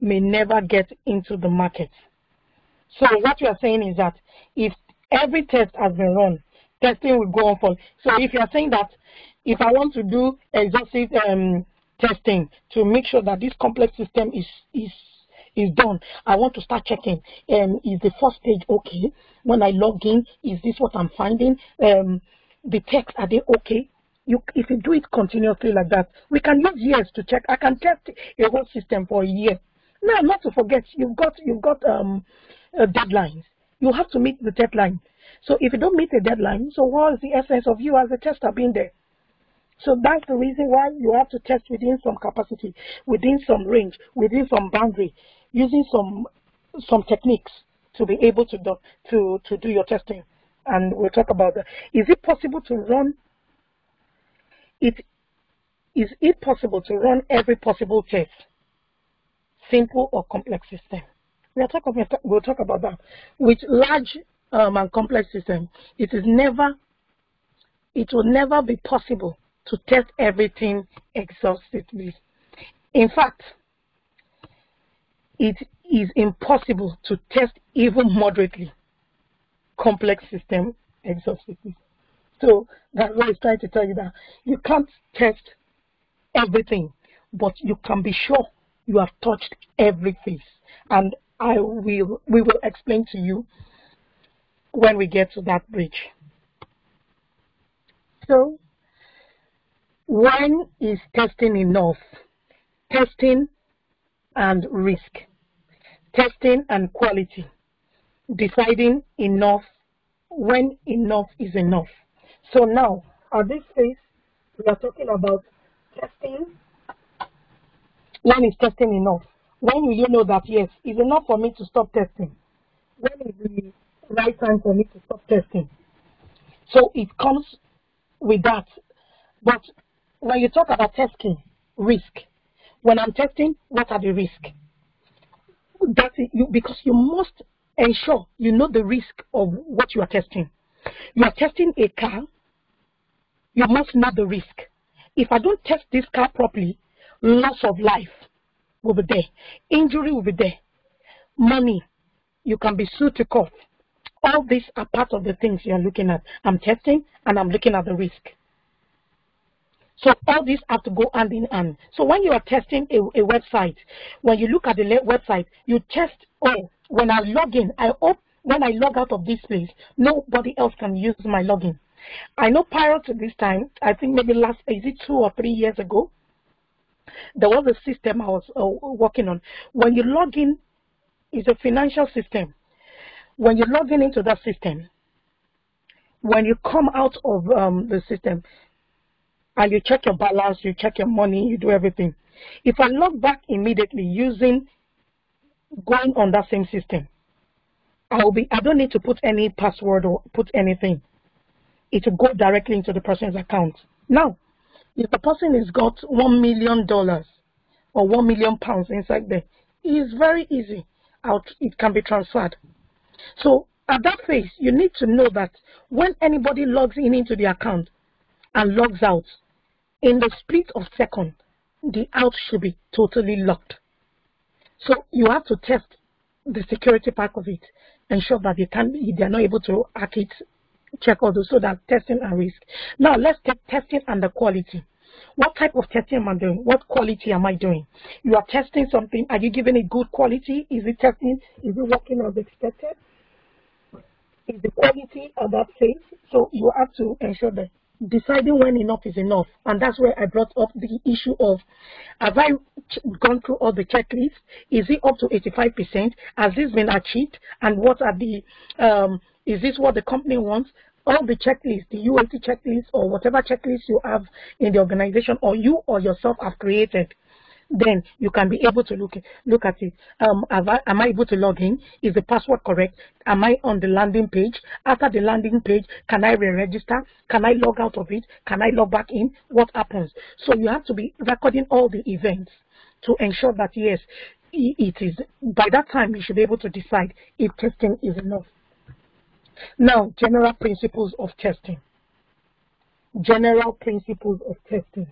A: may never get into the market. So what you are saying is that if every test has been run, testing will go on for. So if you are saying that if I want to do exhaustive um, testing to make sure that this complex system is is is done. I want to start checking. Um, is the first page okay? When I log in, is this what I'm finding? Um, the text, are they okay? You, if you do it continuously like that, we can use years to check. I can test a whole system for a year. Now, not to forget, you've got you've got um, uh, deadlines. You have to meet the deadline. So if you don't meet the deadline, so what is the essence of you as a tester being there? So that's the reason why you have to test within some capacity, within some range, within some boundary using some some techniques to be able to do, to to do your testing, and we'll talk about that. Is it possible to run? It is it possible to run every possible test, simple or complex system? We'll talk about we'll talk about that. With large um, and complex system, it is never it will never be possible to test everything exhaustively. In fact, it is impossible to test even moderately complex system exhaustively. So that's why it's trying to tell you that you can't test everything, but you can be sure you have touched every phase. And I will we will explain to you when we get to that bridge. So when is testing enough? Testing and risk, testing and quality, deciding enough when enough is enough. So now, at this phase, we are talking about testing. When is testing enough? When will you know that, yes, it's enough for me to stop testing? When is the right time for me to stop testing? So it comes with that. But when you talk about testing, risk, when I'm testing, what are the risks? That you, because you must ensure you know the risk of what you are testing. You are testing a car, you must know the risk. If I don't test this car properly, loss of life will be there, injury will be there, money, you can be sued to court. All these are part of the things you're looking at. I'm testing and I'm looking at the risk. So all these have to go hand in hand. So when you are testing a, a website, when you look at the website, you test, oh, when I log in, I hope when I log out of this place, nobody else can use my login. I know prior to this time, I think maybe last, is it two or three years ago, there was a system I was uh, working on. When you log in, it's a financial system. When you log in into that system, when you come out of um, the system, and you check your balance, you check your money, you do everything. If I log back immediately using going on that same system, I will be I don't need to put any password or put anything. It will go directly into the person's account. Now, if the person has got one million dollars or one million pounds inside there, it is very easy. Out it can be transferred. So at that phase, you need to know that when anybody logs in into the account and logs out, in the split of second, the out should be totally locked. So you have to test the security part of it, ensure that they can they are not able to hack it check all those. So that testing and risk. Now let's take testing and the quality. What type of testing am I doing? What quality am I doing? You are testing something. Are you giving it good quality? Is it testing? Is it working as expected? Is the quality of that safe? So you have to ensure that deciding when enough is enough. And that's where I brought up the issue of, have I gone through all the checklists? Is it up to 85%? Has this been achieved? And what are the, um, is this what the company wants? All the checklists, the UAT checklist or whatever checklist you have in the organization or you or yourself have created, then you can be able to look look at it. Um, I, am I able to log in? Is the password correct? Am I on the landing page? After the landing page, can I re-register? Can I log out of it? Can I log back in? What happens? So you have to be recording all the events to ensure that yes, it is. By that time, you should be able to decide if testing is enough. Now, general principles of testing. General principles of testing.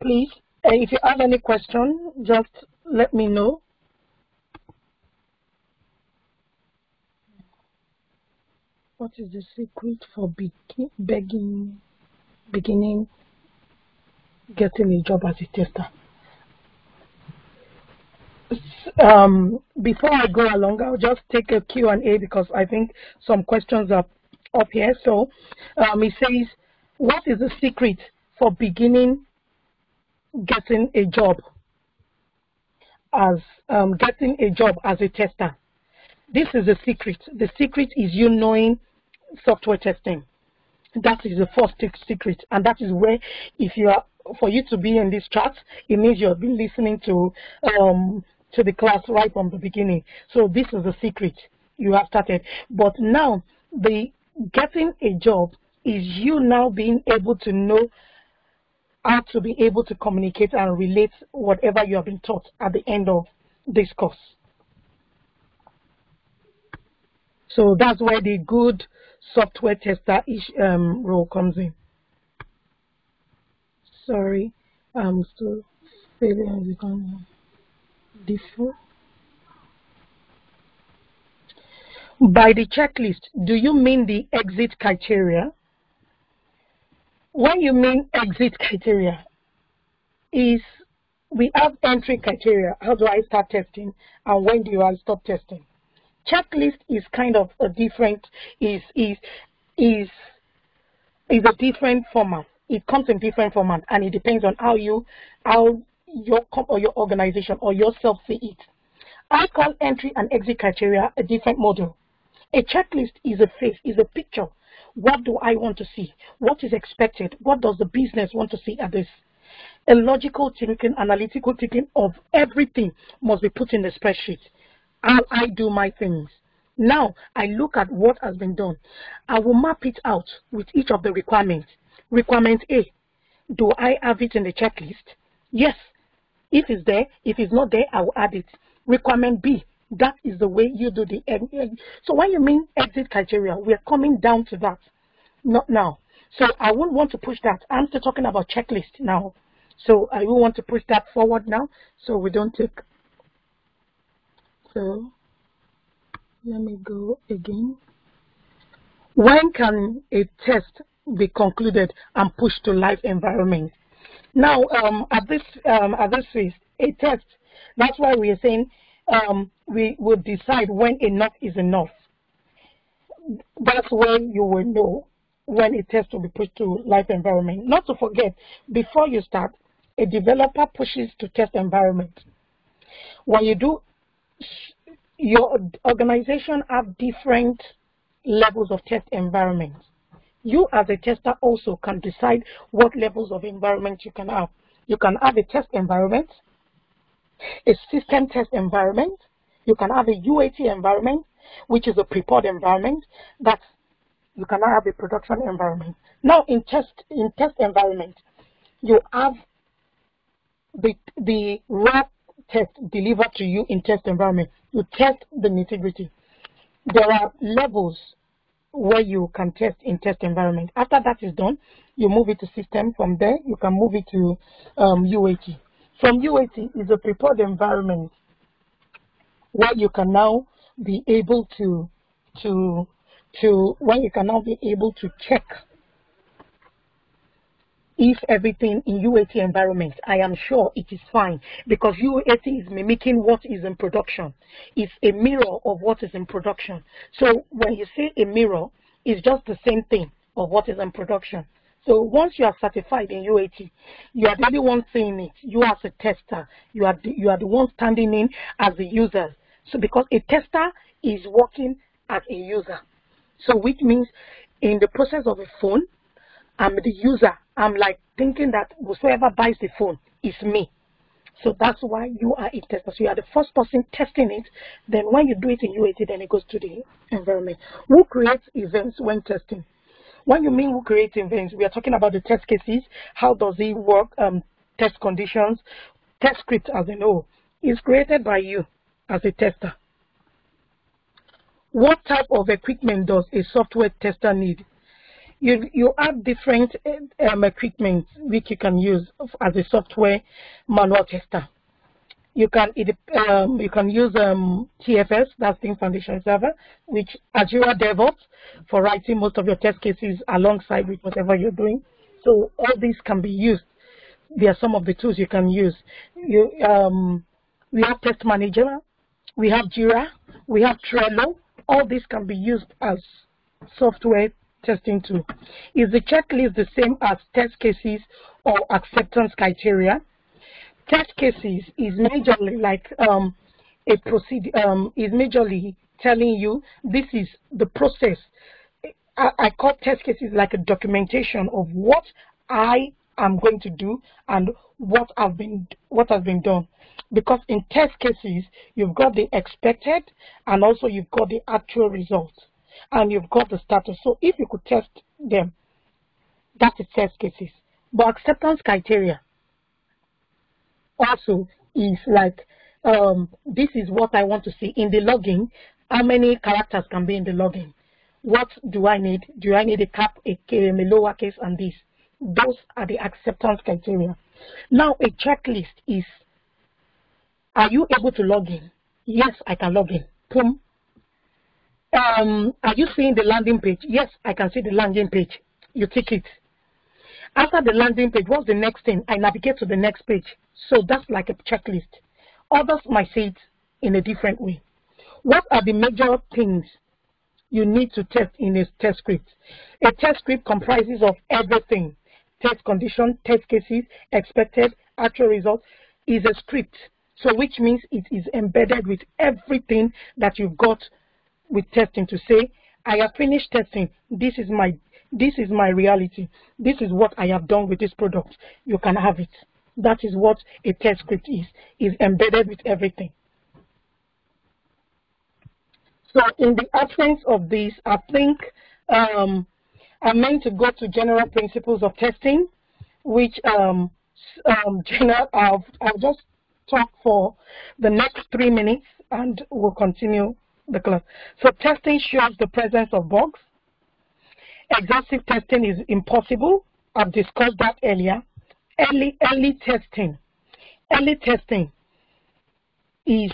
A: Please if you have any question, just let me know. What is the secret for begin, begging, beginning getting a job as a tester? Um, before I go along, I'll just take a Q&A because I think some questions are up here. So um, it says, what is the secret for beginning getting a job as um, getting a job as a tester. This is the secret. The secret is you knowing software testing. That is the first secret, and that is where, if you are, for you to be in this chat, it means you have been listening to um, to the class right from the beginning. So this is the secret you have started. But now, the getting a job is you now being able to know how to be able to communicate and relate whatever you have been taught at the end of this course. So that's where the good software tester ish, um, role comes in. Sorry, I'm still failing on default. By the checklist, do you mean the exit criteria? When you mean exit criteria, is we have entry criteria. How do I start testing and when do I stop testing? Checklist is kind of a different is is is is a different format. It comes in different format and it depends on how you how your or your organization or yourself see it. I call entry and exit criteria a different model. A checklist is a face, is a picture what do I want to see? What is expected? What does the business want to see at this? A logical thinking, analytical thinking of everything must be put in the spreadsheet. How I do my things. Now, I look at what has been done. I will map it out with each of the requirements. Requirement A, do I have it in the checklist? Yes. If it's there, if it's not there, I will add it. Requirement B, that is the way you do the end so when you mean exit criteria, we are coming down to that. Not now. So I won't want to push that. I'm still talking about checklist now. So I will want to push that forward now so we don't take so let me go again. When can a test be concluded and pushed to live environment? Now, um, at this um, at this phase, a test. That's why we are saying um, we will decide when enough is enough. That's when you will know when a test will be pushed to live environment. Not to forget, before you start, a developer pushes to test environment. When you do, your organization have different levels of test environment. You as a tester also can decide what levels of environment you can have. You can have a test environment, a system test environment. You can have a UAT environment, which is a pre-prod environment. That you cannot have a production environment. Now, in test in test environment, you have the the raw test delivered to you in test environment. You test the nitty-gritty. There are levels where you can test in test environment. After that is done, you move it to system. From there, you can move it to um, UAT. From UAT is a prepared environment where you can now be able to to to when you can now be able to check if everything in UAT environment, I am sure it is fine because UAT is mimicking what is in production. It's a mirror of what is in production. So when you say a mirror, it's just the same thing of what is in production. So once you are certified in UAT, you are the only one saying it. You as a tester, you are the, you are the one standing in as the user. So because a tester is working as a user. So which means in the process of a phone, I'm the user. I'm like thinking that whoever buys the phone is me. So that's why you are a tester. So you are the first person testing it. Then when you do it in UAT, then it goes to the environment. Who creates events when testing? When you mean who creates events, we are talking about the test cases. How does it work? Um, test conditions, test script as you know, is created by you as a tester. What type of equipment does a software tester need? You, you have different um, equipment which you can use as a software manual tester. You can um, you can use um, TFS, that's Team Foundation Server, which Azure DevOps for writing most of your test cases alongside with whatever you're doing. So all these can be used. There are some of the tools you can use. You, um, we have Test Manager, we have Jira, we have Trello. All these can be used as software testing tool. Is the checklist the same as test cases or acceptance criteria? Test cases is majorly like um, a procedure, um, is majorly telling you this is the process. I, I call test cases like a documentation of what I am going to do and what have been what has been done. Because in test cases, you've got the expected and also you've got the actual results and you've got the status. So if you could test them, that's the test cases. But acceptance criteria also is like, um, this is what I want to see in the login. How many characters can be in the login? What do I need? Do I need a cap, a, a lowercase, and this? Those are the acceptance criteria. Now, a checklist is, are you able to log in? Yes, I can log in. Boom, um, are you seeing the landing page? Yes, I can see the landing page. You tick it. After the landing page, what's the next thing? I navigate to the next page. So that's like a checklist. Others might see it in a different way. What are the major things you need to test in a test script? A test script comprises of everything. Test condition, test cases, expected, actual results is a script. So which means it is embedded with everything that you've got with testing to say, I have finished testing. This is my this is my reality. This is what I have done with this product. You can have it. That is what a test script is. Is embedded with everything. So in the absence of this, I think um, I'm meant to go to general principles of testing, which um, um, general, I'll, I'll just talk for the next three minutes and we'll continue the class. So testing shows the presence of bugs. Exhaustive testing is impossible. I've discussed that earlier. Early, early testing. Early testing is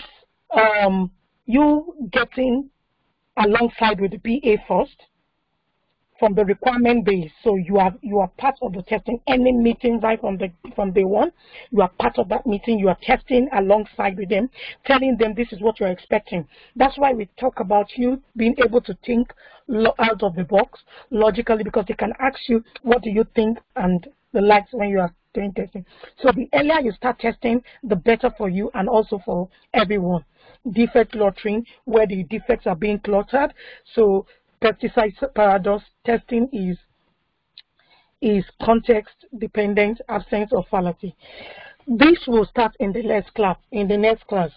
A: um, you getting alongside with the PA first from the requirement base. So you are you are part of the testing. Any meeting right from the from day one, you are part of that meeting. You are testing alongside with them, telling them this is what you're expecting. That's why we talk about you being able to think out of the box logically because they can ask you what do you think and the likes when you are doing testing. So the earlier you start testing, the better for you and also for everyone. Defect cluttering, where the defects are being cluttered. So pesticide paradox testing is is context dependent absence of fallacy. This will start in the next class. In the next class,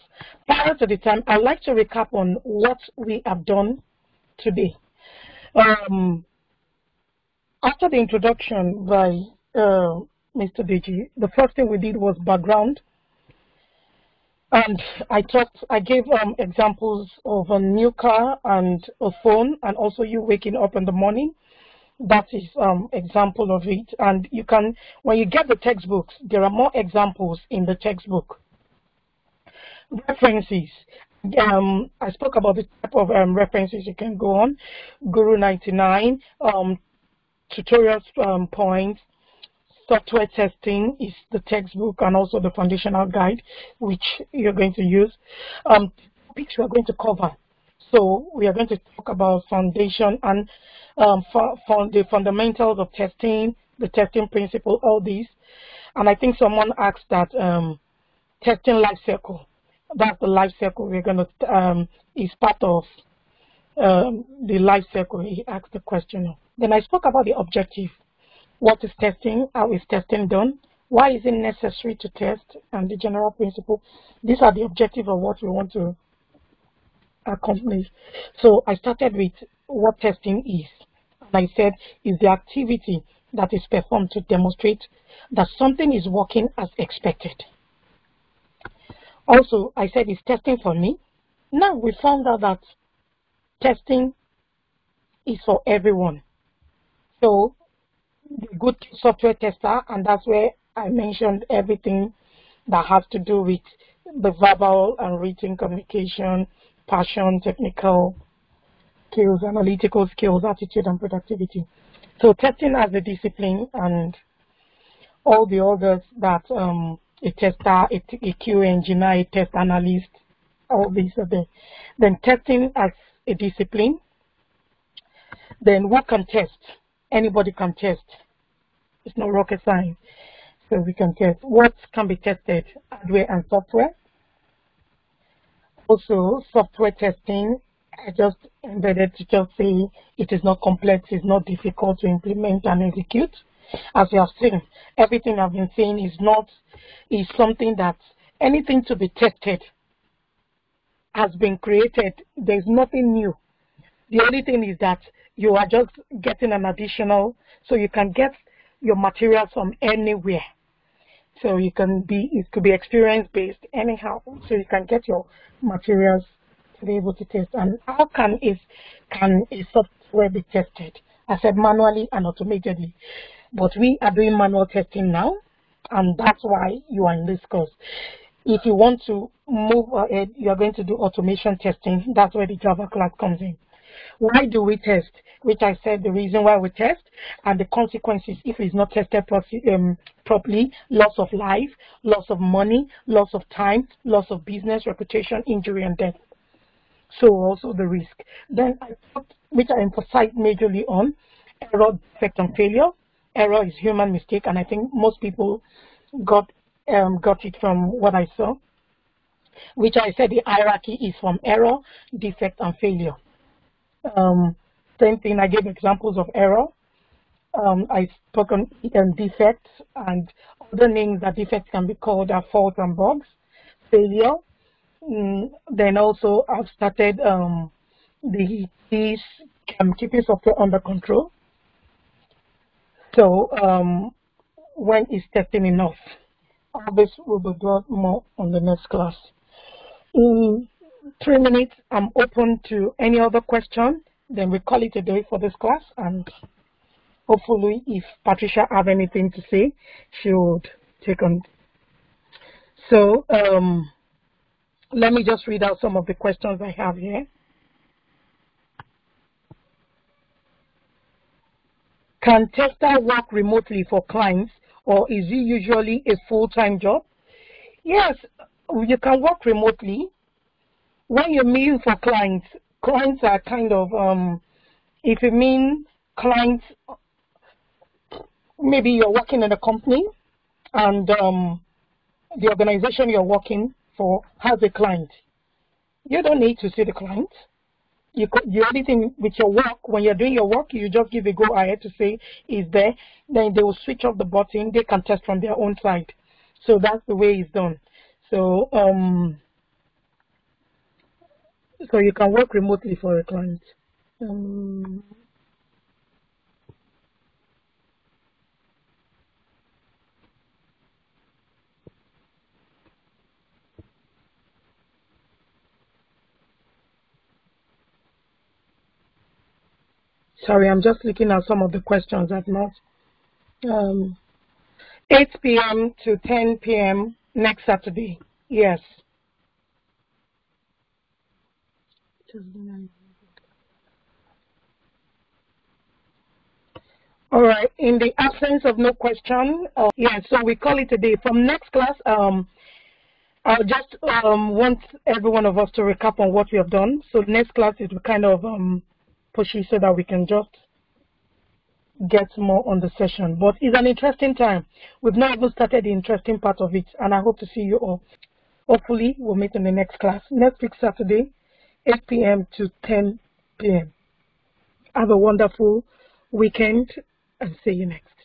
A: prior to the time, I'd like to recap on what we have done today. Um, after the introduction by uh, Mr. Deji, the first thing we did was background and I talked, I gave um, examples of a new car and a phone, and also you waking up in the morning. That is um, example of it. And you can, when you get the textbooks, there are more examples in the textbook. References. um, I spoke about the type of um, references you can go on. Guru 99, um, tutorials um, points, software testing is the textbook and also the foundational guide which you're going to use. Um, topics we are going to cover. So we are going to talk about foundation and um, the fundamentals of testing, the testing principle, all these. And I think someone asked that um, testing life cycle. That's the life cycle we're going to, um, is part of um, the life cycle he asked the question. Then I spoke about the objective. What is testing? How is testing done? Why is it necessary to test? And the general principle. These are the objective of what we want to accomplish. So I started with what testing is. And I said is the activity that is performed to demonstrate that something is working as expected. Also, I said it's testing for me. Now we found out that testing is for everyone. So the good software tester, and that's where I mentioned everything that has to do with the verbal and written communication, passion, technical skills, analytical skills, attitude, and productivity. So testing as a discipline and all the others that um, a tester, a, a QA engineer, a test analyst, all these are there. Then testing as a discipline. Then who can test? Anybody can test. It's not rocket science. So we can test. What can be tested? Hardware and software. Also, software testing. I just embedded to just say it is not complex, it's not difficult to implement and execute. As you have seen, everything I've been saying is not, is something that anything to be tested has been created. There's nothing new. The only thing is that you are just getting an additional, so you can get your materials from anywhere. So you can be, it could be experience based anyhow. So you can get your materials to be able to test. And how can is can a software be tested? I said manually and automatically. But we are doing manual testing now, and that's why you are in this course. If you want to move ahead, you are going to do automation testing. That's where the Java class comes in. Why do we test? Which I said the reason why we test and the consequences if it's not tested um, properly, loss of life, loss of money, loss of time, loss of business, reputation, injury, and death. So also the risk. Then I thought, which I emphasized majorly on, error, defect, and failure. Error is human mistake, and I think most people got um, got it from what I saw, which I said the hierarchy is from error, defect, and failure. Um, same thing, I gave examples of error. Um, I spoke on um, defects and other names that defects can be called are faults and bugs. Failure. Mm, then also I've started um, the keys, um, keeping software under control. So um, when is testing enough? All this will be brought more on the next class. In three minutes, I'm open to any other question. Then we call it a day for this class. And hopefully, if Patricia have anything to say, she would take on. So um, let me just read out some of the questions I have here. Can tester work remotely for clients or is it usually a full-time job? Yes, you can work remotely. When you mean for clients, clients are kind of, um, if you mean clients, maybe you're working in a company and um, the organization you're working for has a client. You don't need to see the client. You, you only thing with your work, when you're doing your work, you just give a go ahead to say is there. Then they will switch off the button. They can test from their own side. So that's the way it's done. So um, so you can work remotely for a client. Um, Sorry, I'm just looking at some of the questions I've not. Um, 8 p.m. to 10 p.m. next Saturday. Yes. All right. In the absence of no question, uh, yeah, so we call it a day. From next class, um, I just um, want every one of us to recap on what we have done. So next class is kind of um, push you so that we can just get more on the session. But it's an interesting time. We've not even started the interesting part of it, and I hope to see you all. Hopefully, we'll meet in the next class. Next week, Saturday, 8 p.m. to 10 p.m. Have a wonderful weekend and see you next.